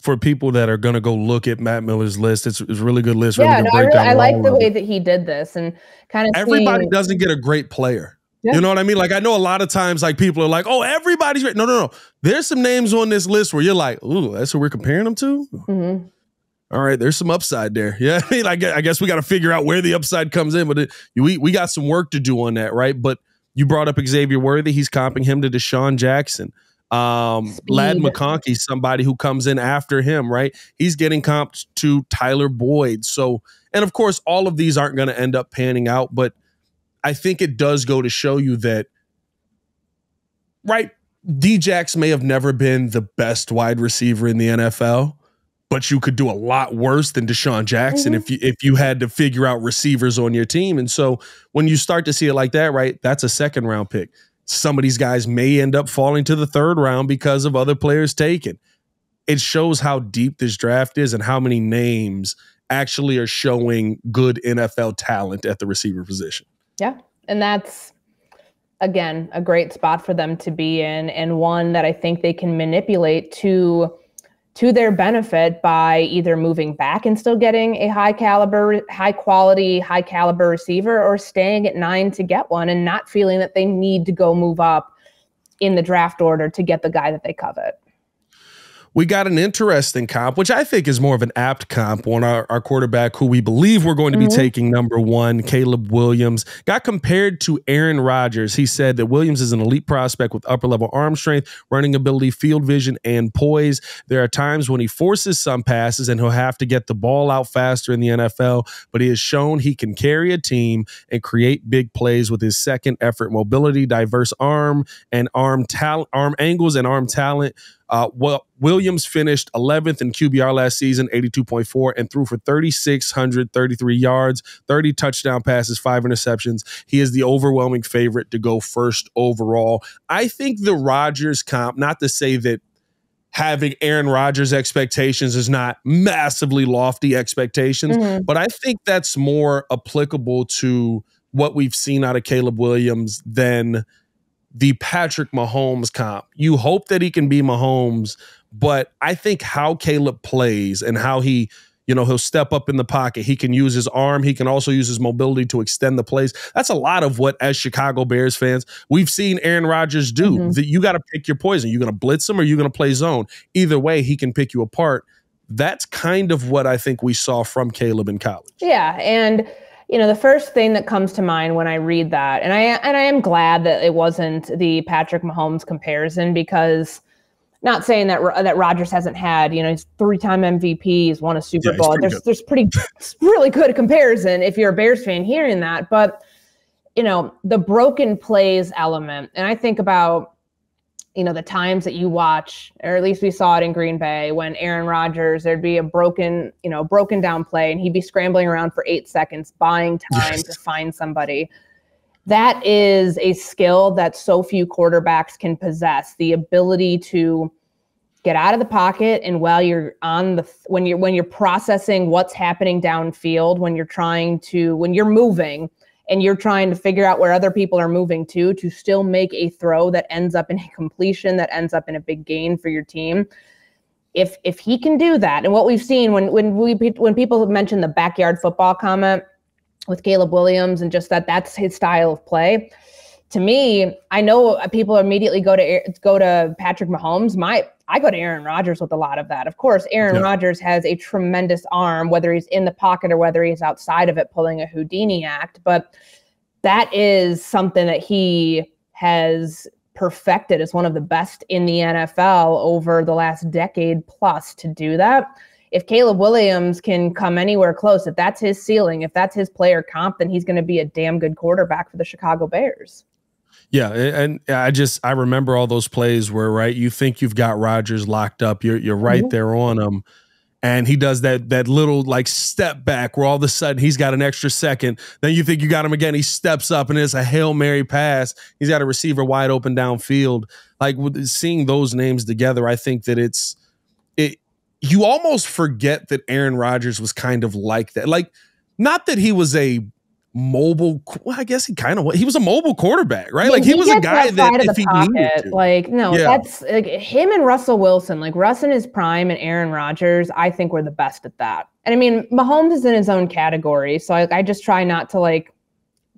for people that are going to go look at Matt Miller's list, it's, it's a really good list. Yeah, no, I, really, I like the way that he did this and kind of. Everybody seeing, doesn't get a great player. Yeah. You know what I mean? Like I know a lot of times, like people are like, "Oh, everybody's great." No, no, no. There's some names on this list where you're like, "Ooh, that's who we're comparing them to." Mm-hmm all right, there's some upside there. Yeah, I mean, I guess, I guess we got to figure out where the upside comes in, but it, we we got some work to do on that, right? But you brought up Xavier Worthy. He's comping him to DeSean Jackson. Um, Ladd McConkey, somebody who comes in after him, right? He's getting comped to Tyler Boyd. So, and of course, all of these aren't going to end up panning out, but I think it does go to show you that, right? Djax may have never been the best wide receiver in the NFL but you could do a lot worse than DeSean Jackson mm-hmm. if you if you had to figure out receivers on your team. And so when you start to see it like that, right, that's a second round pick. Some of these guys may end up falling to the third round because of other players taken. It shows how deep this draft is and how many names actually are showing good NFL talent at the receiver position. Yeah. And that's again, a great spot for them to be in, and one that I think they can manipulate to to their benefit by either moving back and still getting a high caliber, high quality, high caliber receiver, or staying at nine to get one and not feeling that they need to go move up in the draft order to get the guy that they covet we got an interesting comp, which I think is more of an apt comp on our, our quarterback who we believe we're going to be mm-hmm. taking number one, Caleb Williams. Got compared to Aaron Rodgers. He said that Williams is an elite prospect with upper level arm strength, running ability, field vision, and poise. There are times when he forces some passes and he'll have to get the ball out faster in the NFL, but he has shown he can carry a team and create big plays with his second effort mobility, diverse arm and arm talent, arm angles and arm talent. Uh, well, Williams finished 11th in QBR last season, 82.4, and threw for 3,633 yards, 30 touchdown passes, five interceptions. He is the overwhelming favorite to go first overall. I think the Rodgers comp, not to say that having Aaron Rodgers expectations is not massively lofty expectations, mm-hmm. but I think that's more applicable to what we've seen out of Caleb Williams than – the Patrick Mahomes comp. You hope that he can be Mahomes, but I think how Caleb plays and how he, you know, he'll step up in the pocket. He can use his arm. He can also use his mobility to extend the plays. That's a lot of what, as Chicago Bears fans, we've seen Aaron Rodgers do. Mm-hmm. That you got to pick your poison. You're going to blitz him or you're going to play zone. Either way, he can pick you apart. That's kind of what I think we saw from Caleb in college. Yeah, and you know the first thing that comes to mind when i read that and i and i am glad that it wasn't the patrick mahomes comparison because not saying that that Rodgers hasn't had, you know, he's three-time MVP, he's won a Super yeah, Bowl. There's good. there's pretty really good comparison if you're a Bears fan hearing that, but you know, the broken plays element. And I think about you know the times that you watch or at least we saw it in green bay when aaron rodgers there'd be a broken you know broken down play and he'd be scrambling around for eight seconds buying time to find somebody. That is a skill that so few quarterbacks can possess the ability to get out of the pocket and while you're on the when you're when you're processing what's happening downfield when you're trying to when you're moving and you're trying to figure out where other people are moving to to still make a throw that ends up in a completion that ends up in a big gain for your team. If if he can do that and what we've seen when when we when people have mentioned the backyard football comment with Caleb Williams and just that that's his style of play to me I know uh, people immediately go to go to Patrick Mahomes my I go to Aaron Rodgers with a lot of that. Of course, Aaron yeah. Rodgers has a tremendous arm, whether he's in the pocket or whether he's outside of it pulling a Houdini act. But that is something that he has perfected as one of the best in the NFL over the last decade plus to do that. If Caleb Williams can come anywhere close, if that's his ceiling, if that's his player comp, then he's going to be a damn good quarterback for the Chicago Bears. Yeah, and I just I remember all those plays where right you think you've got Rodgers locked up, you're you're right mm-hmm. there on him, and he does that that little like step back where all of a sudden he's got an extra second. Then you think you got him again, he steps up and it's a hail mary pass. He's got a receiver wide open downfield. Like with seeing those names together, I think that it's it. You almost forget that Aaron Rodgers was kind of like that. Like not that he was a mobile. Well, I guess he kind of he was a mobile quarterback, right? like he, he was a guy that if he pocket, needed to. like no, yeah. that's like him and Russell Wilson, like Russ in his prime and Aaron Rodgers. I think we're the best at that. And I mean, Mahomes is in his own category, so I, I just try not to like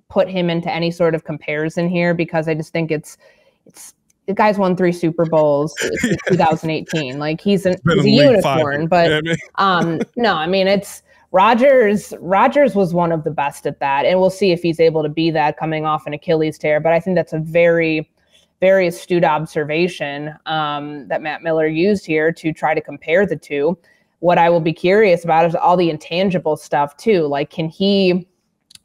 put him into any sort of comparison here because I just think it's it's the guy's won three Super Bowls 2018. Like he's, an, he's a unicorn, but um, no, I mean it's Rodgers Rodgers was one of the best at that, and we'll see if he's able to be that coming off an Achilles tear. But I think that's a very very astute observation um, that Matt Miller used here to try to compare the two. What I will be curious about is all the intangible stuff too. Like, can he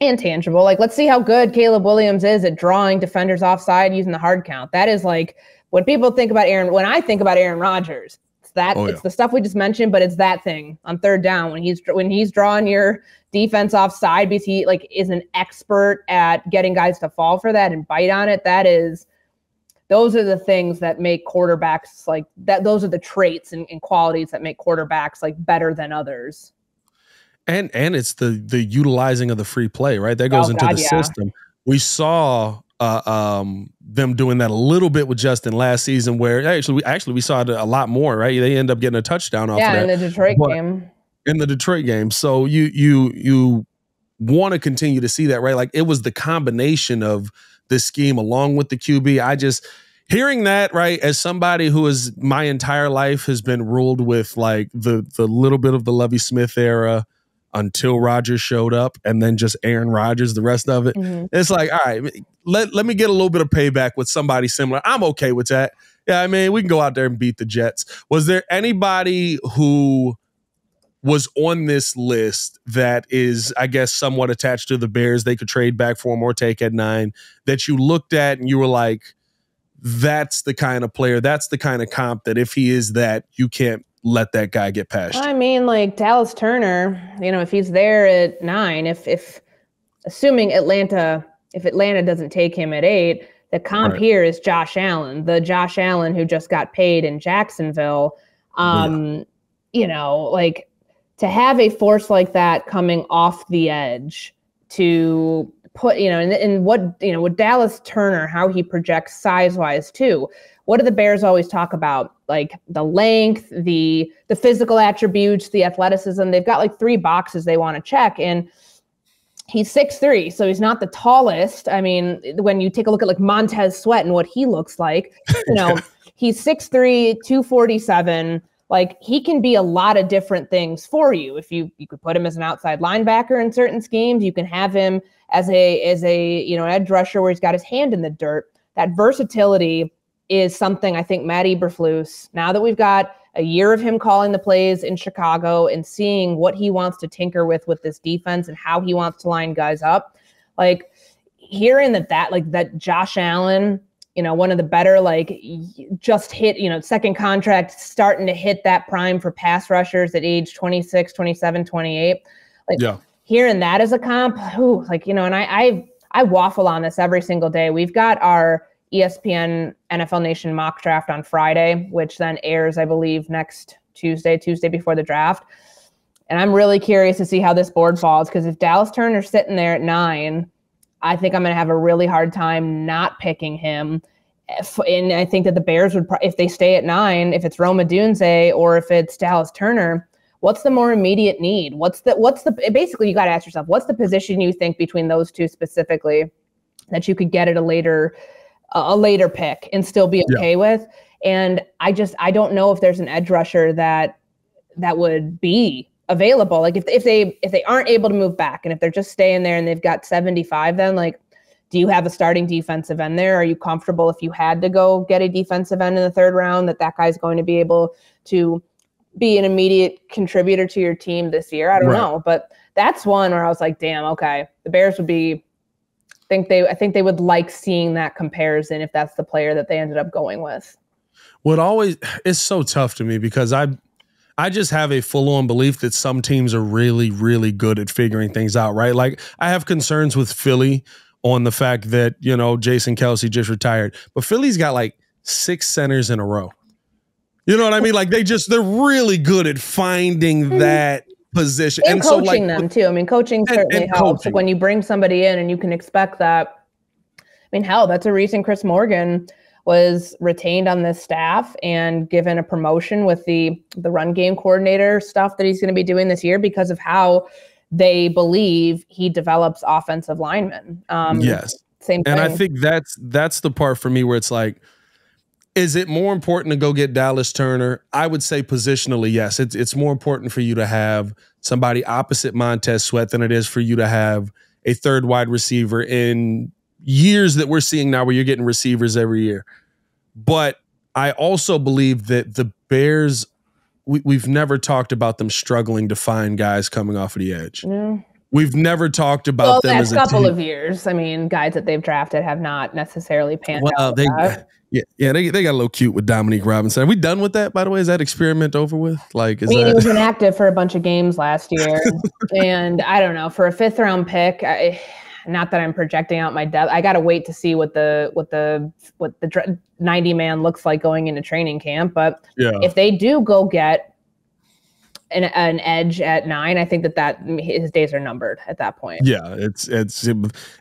intangible? Like, let's see how good Caleb Williams is at drawing defenders offside using the hard count. That is like when people think about Aaron. When I think about Aaron Rodgers, that oh, it's yeah. the stuff we just mentioned, but it's that thing on third down when he's when he's drawing your defense off side because he like is an expert at getting guys to fall for that and bite on it. That is those are the things that make quarterbacks like that those are the traits and, and qualities that make quarterbacks like better than others. And and it's the the utilizing of the free play, right? That goes oh, into God, the yeah. system. We saw uh, um, them doing that a little bit with Justin last season, where actually we actually we saw it a lot more, right? They end up getting a touchdown off. Yeah, of in the Detroit but, game. In the Detroit game, so you you you want to continue to see that, right? Like it was the combination of this scheme along with the QB. I just hearing that right as somebody who is my entire life has been ruled with like the the little bit of the Lovie Smith era until Rodgers showed up and then just Aaron Rodgers the rest of it. Mm-hmm. It's like, all right, let, let me get a little bit of payback with somebody similar. I'm okay with that. Yeah, I mean, we can go out there and beat the Jets. Was there anybody who was on this list that is, I guess, somewhat attached to the Bears they could trade back for him or take at nine that you looked at and you were like, that's the kind of player, that's the kind of comp that if he is that, you can't let that guy get past. I mean, like Dallas Turner, you know, if he's there at nine, if if assuming Atlanta, if Atlanta doesn't take him at eight, the comp right. here is Josh Allen, the Josh Allen who just got paid in Jacksonville. Um, yeah. you know, like to have a force like that coming off the edge to put, you know, and, and what, you know, with Dallas Turner, how he projects size wise too what do the Bears always talk about? Like the length, the the physical attributes, the athleticism. They've got like three boxes they want to check. And he's six three, so he's not the tallest. I mean, when you take a look at like Montez Sweat and what he looks like, you know, he's 6'3, 247 like he can be a lot of different things for you if you you could put him as an outside linebacker in certain schemes you can have him as a as a you know edge rusher where he's got his hand in the dirt that versatility is something I think Matt Eberflus, now that we've got a year of him calling the plays in Chicago and seeing what he wants to tinker with with this defense and how he wants to line guys up, like hearing that that like that Josh Allen, you know, one of the better like just hit, you know, second contract starting to hit that prime for pass rushers at age 26, 27, 28. Like yeah. hearing that as a comp, who like, you know, and I I I waffle on this every single day. We've got our ESPN NFL Nation mock draft on Friday, which then airs, I believe, next Tuesday, Tuesday before the draft. And I'm really curious to see how this board falls because if Dallas Turner's sitting there at nine, I think I'm going to have a really hard time not picking him. If, and I think that the Bears would, if they stay at nine, if it's Rome Odunze or if it's Dallas Turner, what's the more immediate need? What's the what's the basically you got to ask yourself what's the position you think between those two specifically that you could get at a later a later pick and still be okay yeah. with. And I just I don't know if there's an edge rusher that that would be available. Like if if they if they aren't able to move back and if they're just staying there and they've got 75 then like do you have a starting defensive end there? Are you comfortable if you had to go get a defensive end in the third round that that guy's going to be able to be an immediate contributor to your team this year? I don't right. know, but that's one where I was like, damn, okay, the Bears would be think they I think they would like seeing that comparison if that's the player that they ended up going with. What always it's so tough to me because I I just have a full on belief that some teams are really, really good at figuring things out, right? Like I have concerns with Philly on the fact that, you know, Jason Kelce just retired, but Philly's got like six centers in a row. You know what I mean? Like they just they're really good at finding mm-hmm. that position and, and coaching so like, them too. I mean, coaching certainly helps coaching. when you bring somebody in and you can expect that. I mean, hell, that's a reason Chris Morgan was retained on this staff and given a promotion with the the run game coordinator stuff that he's going to be doing this year because of how they believe he develops offensive linemen. Um, yes, same. Thing. And I think that's that's the part for me where it's like is it more important to go get Dallas Turner? I would say positionally, yes. It's it's more important for you to have somebody opposite Montez Sweat than it is for you to have a third wide receiver in years that we're seeing now where you're getting receivers every year. But I also believe that the Bears we, have never talked about them struggling to find guys coming off of the edge. Yeah. We've never talked about well, them as a couple of years. I mean, guys that they've drafted have not necessarily panned well, out. They, yeah, yeah, they, they got a little cute with Dominique Robinson. Are we done with that? By the way, is that experiment over with? Like, is I mean, that... he was inactive for a bunch of games last year, and I don't know for a fifth round pick. I, not that I'm projecting out my depth. I got to wait to see what the what the what the 90 man looks like going into training camp. But yeah. if they do go get an, an edge at nine, I think that that his days are numbered at that point. Yeah, it's it's it,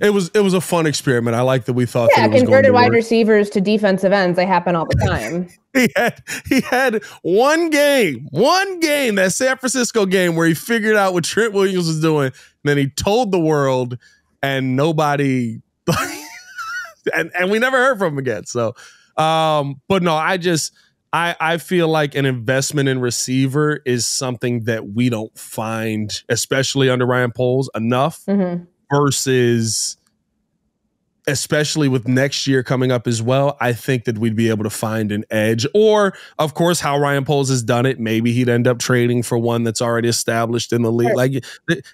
was it was a fun experiment. I like that we thought. Yeah, converted wide receivers to defensive ends. They happen all the time. he had he had one game, one game, that San Francisco game where he figured out what Trent Williams was doing. then he told the world, and nobody, and and we never heard from him again. So, um, but no, I just I, I feel like an investment in receiver is something that we don't find, especially under Ryan Poles, enough mm-hmm. versus especially with next year coming up as well, I think that we'd be able to find an edge. Or, of course, how Ryan Poles has done it, maybe he'd end up trading for one that's already established in the league. Like,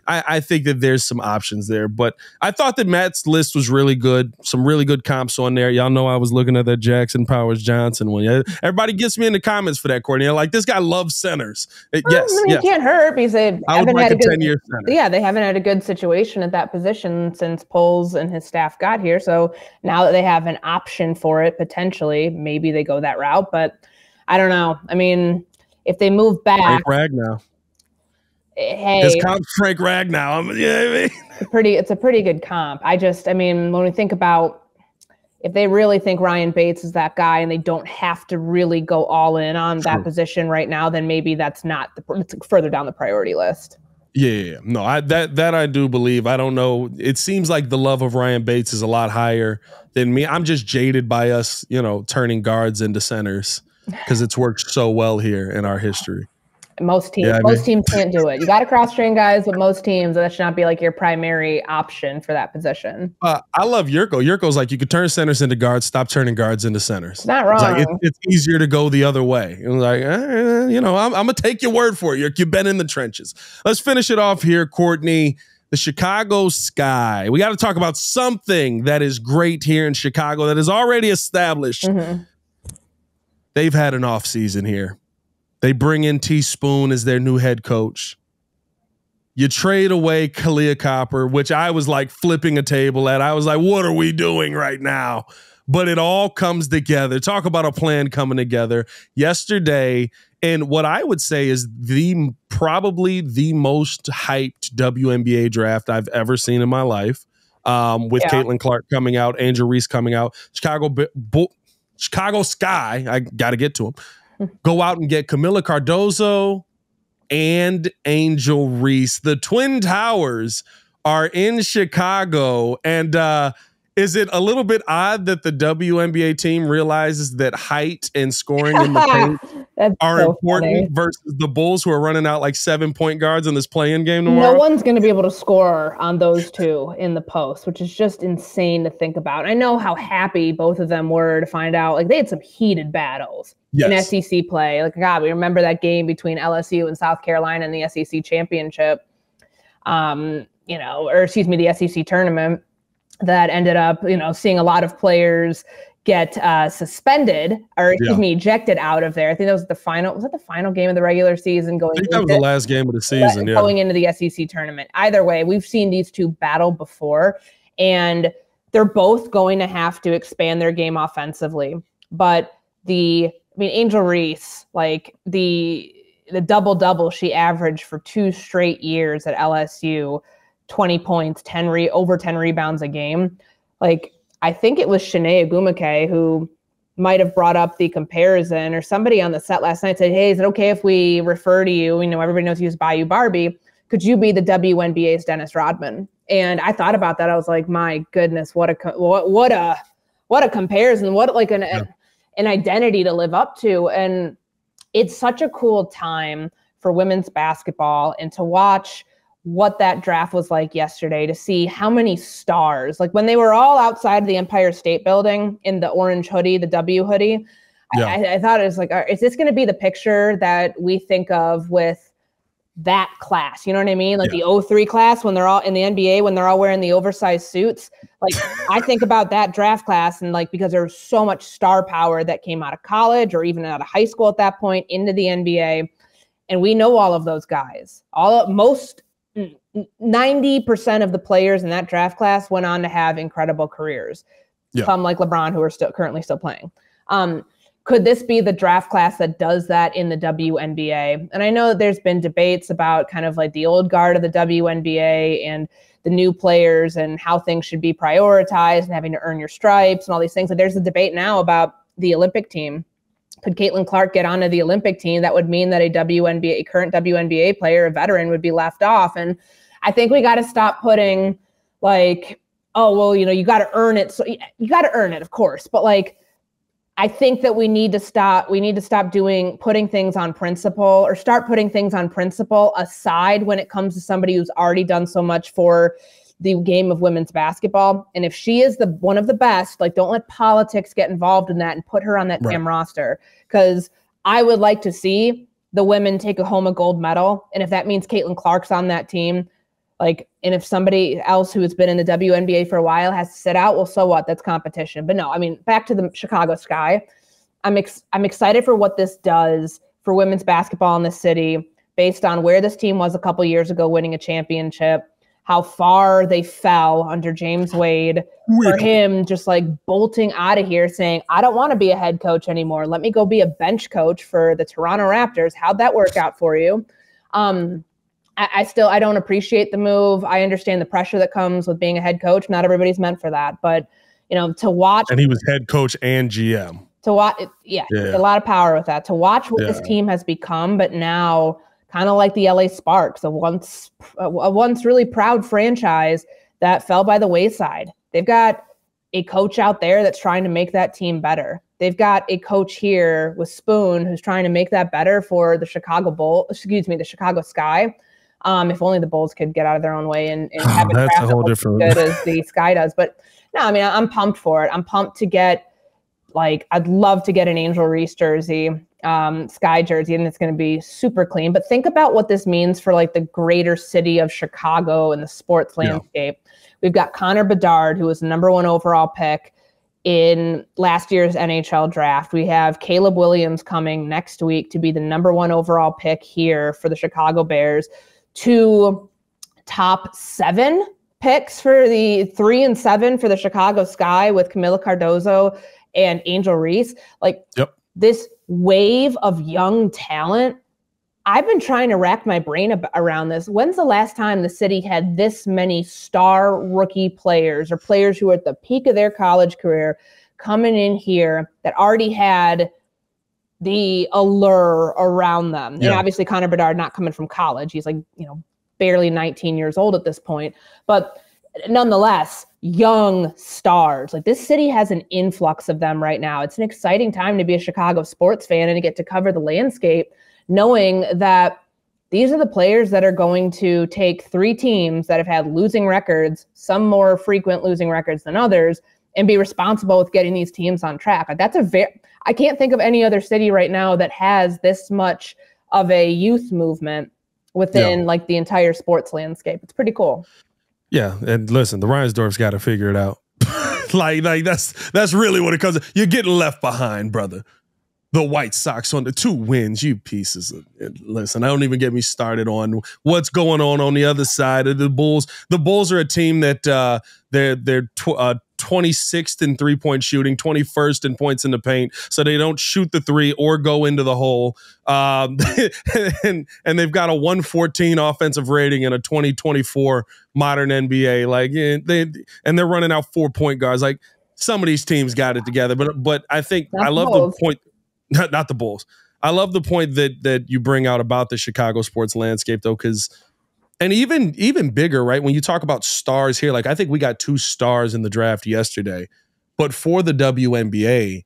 I, I, think that there's some options there. But I thought that Matt's list was really good. Some really good comps on there. Y'all know I was looking at that Jackson Powers Johnson one. Everybody gets me in the comments for that, Courtney. Like, this guy loves centers. Well, yes, I mean, yes. Can't hurt because they I haven't had a, good, 10 year center. Yeah, they haven't had a good situation at that position since Poles and his staff got here. So now that they have an option for it, potentially, maybe they go that route. But I don't know. I mean, if they move back, Frank Ragnow. Eh, hey, his comp Frank Ragnow. I mean, yeah, I mean. it's a pretty, it's a pretty good comp. I just, I mean, when we think about if they really think Ryan Bates is that guy and they don't have to really go all in on True. that position right now, then maybe that's not the, it's further down the priority list. Yeah, no, I that that I do believe. I don't know. It seems like the love of Ryan Bates is a lot higher than me. I'm just jaded by us, you know, turning guards into centers because it's worked so well here in our history. Most teams, yeah, most mean, teams can't do it. You got to cross train guys, but most teams that should not be like your primary option for that position. Uh, I love Jurko. Jurko's like you could turn centers into guards, stop turning guards into centers. not wrong. It's, like, it, it's easier to go the other way. It was like, eh, you know, I'm, I'm, gonna take your word for it. You're, you've been in the trenches. Let's finish it off here, Courtney. The Chicago Sky. We got to talk about something that is great here in Chicago that is already established. Mm-hmm. They've had an off season here. They bring in T Spoon as their new head coach. You trade away Kahleah Copper, which I was like flipping a table at. I was like, what are we doing right now? But it all comes together. Talk about a plan coming together. Yesterday, and what I would say is the probably the most hyped WNBA draft I've ever seen in my life. Um, with yeah. Caitlin Clark coming out, Angel Reese coming out, Chicago Chicago Sky. I got to get to him go out and get Kamilla Cardoso and Angel Reese. The Twin Towers are in Chicago. And uh, is it a little bit odd that the WNBA team realizes that height and scoring in the paint are so important funny. versus the Bulls who are running out like seven point guards in this playing game tomorrow? No one's going to be able to score on those two in the post, which is just insane to think about. I know how happy both of them were to find out. Like they had some heated battles yes. in SEC play. Like God, we remember that game between LSU and South Carolina in the SEC championship. Um, you know, or excuse me, the SEC tournament that ended up, you know, seeing a lot of players get uh, suspended or excuse yeah. me ejected out of there. I think that was the final. Was that the final game of the regular season? Going. I think that was the last game of the season. Yeah. Going into the SEC tournament. Either way, we've seen these two battle before, and they're both going to have to expand their game offensively. But the, I mean, Angel Reese, like the the double double she averaged for two straight years at LSU. 20 points, 10 re over 10 rebounds a game. Like I think it was Chiney Ogwumike who might have brought up the comparison, or somebody on the set last night said, "Hey, is it okay if we refer to you? You know, everybody knows you as Bayou Barbie. Could you be the WNBA's Dennis Rodman?" And I thought about that. I was like, "My goodness, what a what what a what a comparison! What like an yeah. an identity to live up to!" And it's such a cool time for women's basketball and to watch what that draft was like yesterday to see how many stars, like when they were all outside of the Empire State Building in the orange hoodie, the W hoodie. Yeah. I, I thought it was like, is this going to be the picture that we think of with that class? You know what I mean? Like yeah. the 03 class when they're all in the NBA, when they're all wearing the oversized suits. Like I think about that draft class and like because there's so much star power that came out of college or even out of high school at that point into the NBA. And we know all of those guys. All most 90% of the players in that draft class went on to have incredible careers. Yeah. Some like LeBron who are still currently still playing. Um, could this be the draft class that does that in the WNBA? And I know that there's been debates about kind of like the old guard of the WNBA and the new players and how things should be prioritized and having to earn your stripes and all these things. And there's a debate now about the Olympic team. Could Caitlin Clark get onto the Olympic team? That would mean that a WNBA, a current WNBA player, a veteran, would be left off. And I think we got to stop putting like, oh, well, you know, you got to earn it. So you got to earn it, of course. But like, I think that we need to stop we need to stop doing putting things on principle or start putting things on principle aside when it comes to somebody who's already done so much for the game of women's basketball. And if she is the one of the best, like don't let politics get involved in that and put her on that right. damn roster. Cause I would like to see the women take a home a gold medal. And if that means Caitlin Clark's on that team, like, and if somebody else who has been in the WNBA for a while has to sit out, well, so what? That's competition. But no, I mean, back to the Chicago Sky. I'm ex- I'm excited for what this does for women's basketball in the city, based on where this team was a couple years ago, winning a championship, how far they fell under James Wade. For him, just like bolting out of here, saying, "I don't want to be a head coach anymore. Let me go be a bench coach for the Toronto Raptors." How'd that work out for you? Um, I, I still I don't appreciate the move. I understand the pressure that comes with being a head coach. Not everybody's meant for that, but you know, to watch and he was head coach and GM. To watch, yeah, yeah. a lot of power with that. To watch what yeah. this team has become, but now kind of like the LA Sparks, a once a once really proud franchise that fell by the wayside. They've got a coach out there that's trying to make that team better. They've got a coach here with Spoon who's trying to make that better for the Chicago Bull, excuse me, the Chicago Sky. Um, if only the Bulls could get out of their own way and, and have that's a whole different good as the Sky does. But no, I mean I'm pumped for it. I'm pumped to get like I'd love to get an Angel Reese jersey, um, Sky jersey, and it's going to be super clean. But think about what this means for like the greater city of Chicago and the sports landscape. Yeah. We've got Connor Bedard, who was the number one overall pick in last year's NHL draft. We have Caleb Williams coming next week to be the number one overall pick here for the Chicago Bears two top seven picks for the three and seven for the Chicago Sky with Kamilla Cardoso and Angel Reese. Like yep. this wave of young talent. I've been trying to rack my brain ab- around this. When's the last time the city had this many star rookie players or players who are at the peak of their college career coming in here that already had the allure around them. Yeah. And obviously Connor Bedard not coming from college. He's like, you know, barely 19 years old at this point. But nonetheless, young stars. Like this city has an influx of them right now. It's an exciting time to be a Chicago sports fan and to get to cover the landscape, knowing that these are the players that are going to take three teams that have had losing records, some more frequent losing records than others, and be responsible with getting these teams on track. That's a very I can't think of any other city right now that has this much of a youth movement within yeah. like the entire sports landscape. It's pretty cool. Yeah, and listen, the Reinsdorf's got to figure it out. like, like that's that's really what it comes. To. You're getting left behind, brother. The White Sox on the two wins, you pieces of listen. I don't even get me started on what's going on on the other side of the Bulls. The Bulls are a team that uh, they're they're tw- uh, 26th in three point shooting, 21st in points in the paint. So they don't shoot the three or go into the hole. Um, and, and they've got a 114 offensive rating in a 2024 modern NBA. Like, they, and they're running out four point guards. Like, some of these teams got it together, but but I think not I love the point, not, not the Bulls. I love the point that that you bring out about the Chicago sports landscape, though, because and even even bigger, right? When you talk about stars here, like I think we got two stars in the draft yesterday, but for the WNBA,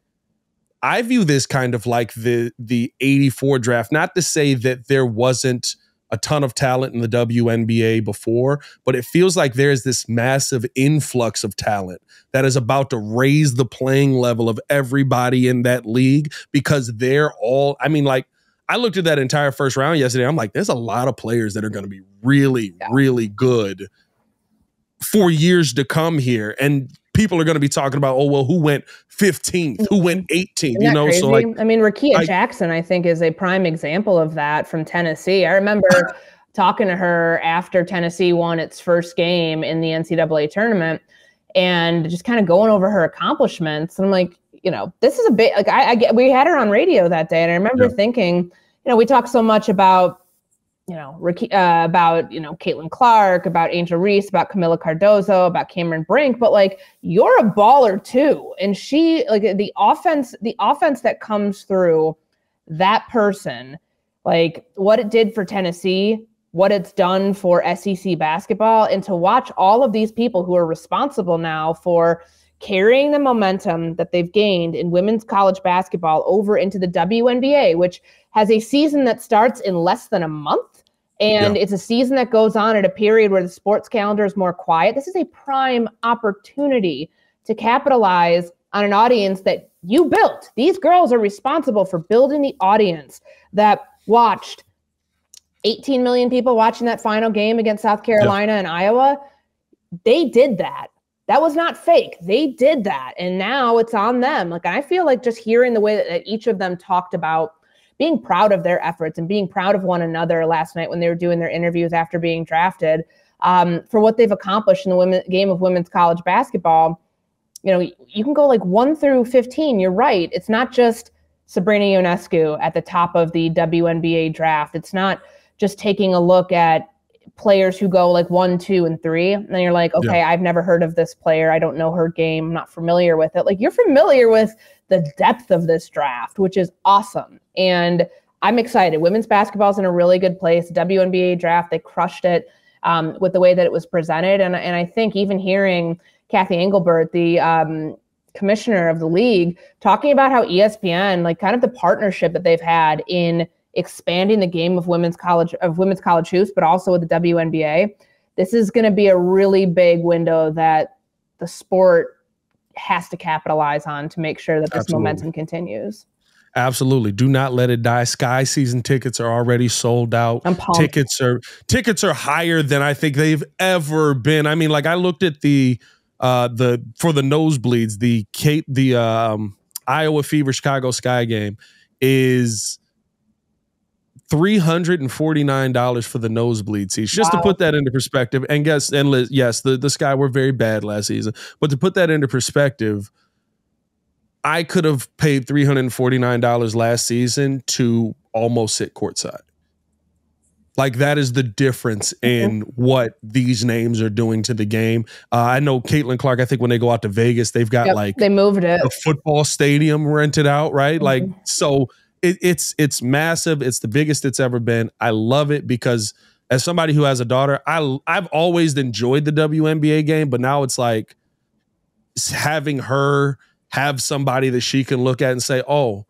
I view this kind of like the the 84 draft. Not to say that there wasn't a ton of talent in the WNBA before, but it feels like there's this massive influx of talent that is about to raise the playing level of everybody in that league because they're all, I mean, like I looked at that entire first round yesterday. I'm like, there's a lot of players that are going to be really, yeah. really good for years to come here. And people are going to be talking about, oh, well, who went 15th? Who went 18th? You know, crazy? so like, I mean, Rickea I, Jackson, I think, is a prime example of that from Tennessee. I remember talking to her after Tennessee won its first game in the NCAA tournament and just kind of going over her accomplishments. And I'm like, you know, this is a bit like I, I get we had her on radio that day, and I remember yeah. thinking, you know, we talk so much about you know, uh, about you know Caitlin Clark, about Angel Reese, about Kamilla Cardoso, about Cameron Brink, but like you're a baller too, and she like the offense, the offense that comes through that person, like what it did for Tennessee, what it's done for SEC basketball, and to watch all of these people who are responsible now for carrying the momentum that they've gained in women's college basketball over into the WNBA, which has a season that starts in less than a month. And yeah. it's a season that goes on at a period where the sports calendar is more quiet. This is a prime opportunity to capitalize on an audience that you built. These girls are responsible for building the audience that watched 18 million people watching that final game against South Carolina yeah. and Iowa. They did that. That was not fake. They did that. And now it's on them. Like, I feel like just hearing the way that each of them talked about being proud of their efforts and being proud of one another last night when they were doing their interviews after being drafted um, for what they've accomplished in the women, game of women's college basketball. You know, you can go like one through 15. You're right. It's not just Sabrina Ionescu at the top of the WNBA draft. It's not just taking a look at players who go like one, two, and three. And then you're like, okay, yeah. I've never heard of this player. I don't know her game. I'm not familiar with it. Like you're familiar with the depth of this draft, which is awesome. And I'm excited. Women's basketball is in a really good place. WNBA draft, they crushed it um, with the way that it was presented. And, and I think even hearing Cathy Engelbert, the um, commissioner of the league, talking about how ESPN, like kind of the partnership that they've had in expanding the game of women's college of women's college hoops, but also with the WNBA. This is going to be a really big window that the sport has to capitalize on to make sure that this Absolutely. momentum continues. Absolutely. Do not let it die. Sky season tickets are already sold out. Tickets are tickets are higher than I think they've ever been. I mean, like I looked at the uh the for the nosebleeds, the Kate the um Iowa Fever Chicago Sky game is $349 for the nosebleed seats just wow. to put that into perspective and guess and yes the, the sky were very bad last season but to put that into perspective i could have paid $349 last season to almost sit courtside like that is the difference in what these names are doing to the game. Uh, I know Caitlin Clark. I think when they go out to Vegas, they've got yep, like they moved it a football stadium rented out, right? Mm-hmm. Like so, it, it's it's massive. It's the biggest it's ever been. I love it because as somebody who has a daughter, I I've always enjoyed the WNBA game, but now it's like having her have somebody that she can look at and say, "Oh,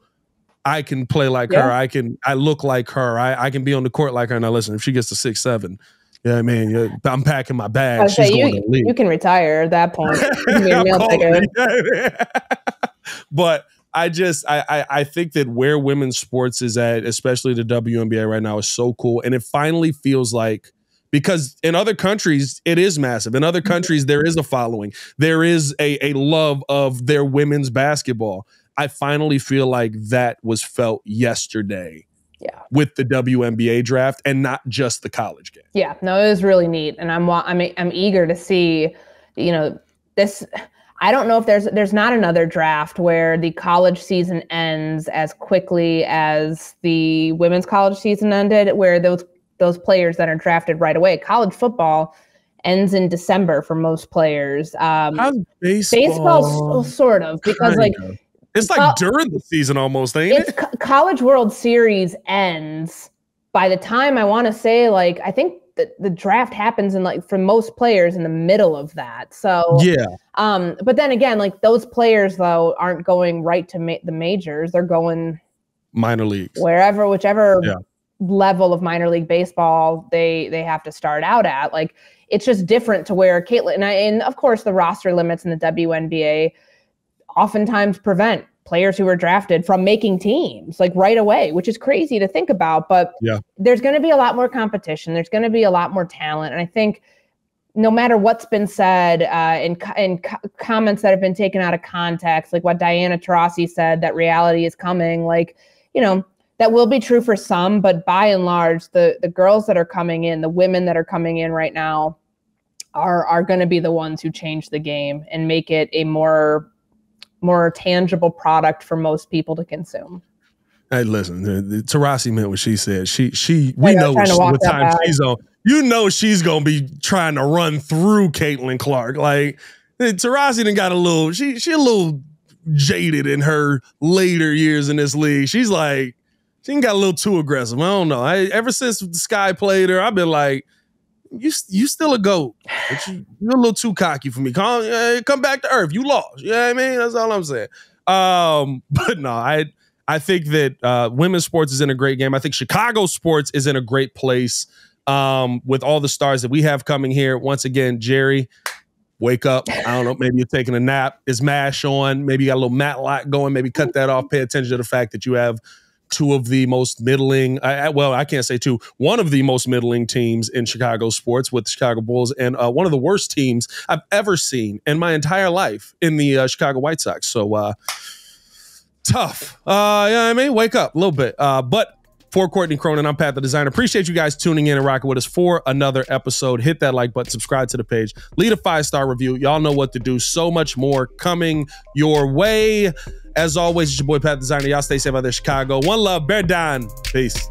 I can play like yeah. her. I can I look like her. I I can be on the court like her." Now listen, if she gets to six seven, yeah, I mean, I'm packing my bag. She's say, you, you can retire at that point. but I just I, I, I think that where women's sports is at, especially the WNBA right now, is so cool, and it finally feels like because in other countries it is massive. In other mm-hmm. countries there is a following, there is a a love of their women's basketball. I finally feel like that was felt yesterday. Yeah. With the WNBA draft and not just the college game. Yeah, no, it was really neat, and I'm I'm I'm eager to see, you know, this I don't know if there's there's not another draft where the college season ends as quickly as the women's college season ended, where those those players that are drafted right away. College football ends in December for most players. Um, baseball? Baseball, sort of, because like of. it's like during the season almost, ain't it's it? Co- College World Series ends by the time I want to say like I think the, the draft happens in like for most players in the middle of that. So yeah. Um, but then again, like those players though aren't going right to ma- the majors. They're going minor leagues wherever, whichever yeah. level of minor league baseball they they have to start out at. Like it's just different to where Caitlin and, I, and of course the roster limits in the WNBA oftentimes prevent players who were drafted from making teams like right away, which is crazy to think about. But yeah. there's going to be a lot more competition. There's going to be a lot more talent. And I think no matter what's been said uh, in, in co- comments that have been taken out of context, like what Diana Taurasi said, that reality is coming, like, you know, that will be true for some, but by and large, the the girls that are coming in, the women that are coming in right now, are are going to be the ones who change the game and make it a more more tangible product for most people to consume. Hey, listen, Taurasi meant what she said. She she we know what, what time she's on. You know she's gonna be trying to run through Caitlin Clark. Like Taurasi done got a little, she she a little jaded in her later years in this league. She's like, she got a little too aggressive. I don't know. I ever since Sky played her, I've been like, you you still a goat. But you, are a little too cocky for me. Come, uh, come back to earth. You lost. You know what I mean? That's all I'm saying. Um, but no, I I think that uh, women's sports is in a great game. I think Chicago sports is in a great place um, with all the stars that we have coming here. Once again, Jerry, wake up. I don't know. Maybe you're taking a nap. Is MASH on? Maybe you got a little Matlock going. Maybe cut that off. Pay attention to the fact that you have two of the most middling, I, well, I can't say two, one of the most middling teams in Chicago sports with the Chicago Bulls, and uh, one of the worst teams I've ever seen in my entire life in the uh, Chicago White Sox. So, uh, tough. Uh, yeah, I mean, wake up a little bit. Uh, but for Courtney Cronin, I'm Pat the Designer. Appreciate you guys tuning in and rocking with us for another episode. Hit that like button, subscribe to the page, leave a five star review. Y'all know what to do. So much more coming your way. As always, it's your boy Pat Designer. Y'all stay safe out there, Chicago. One love, Bear down. Peace.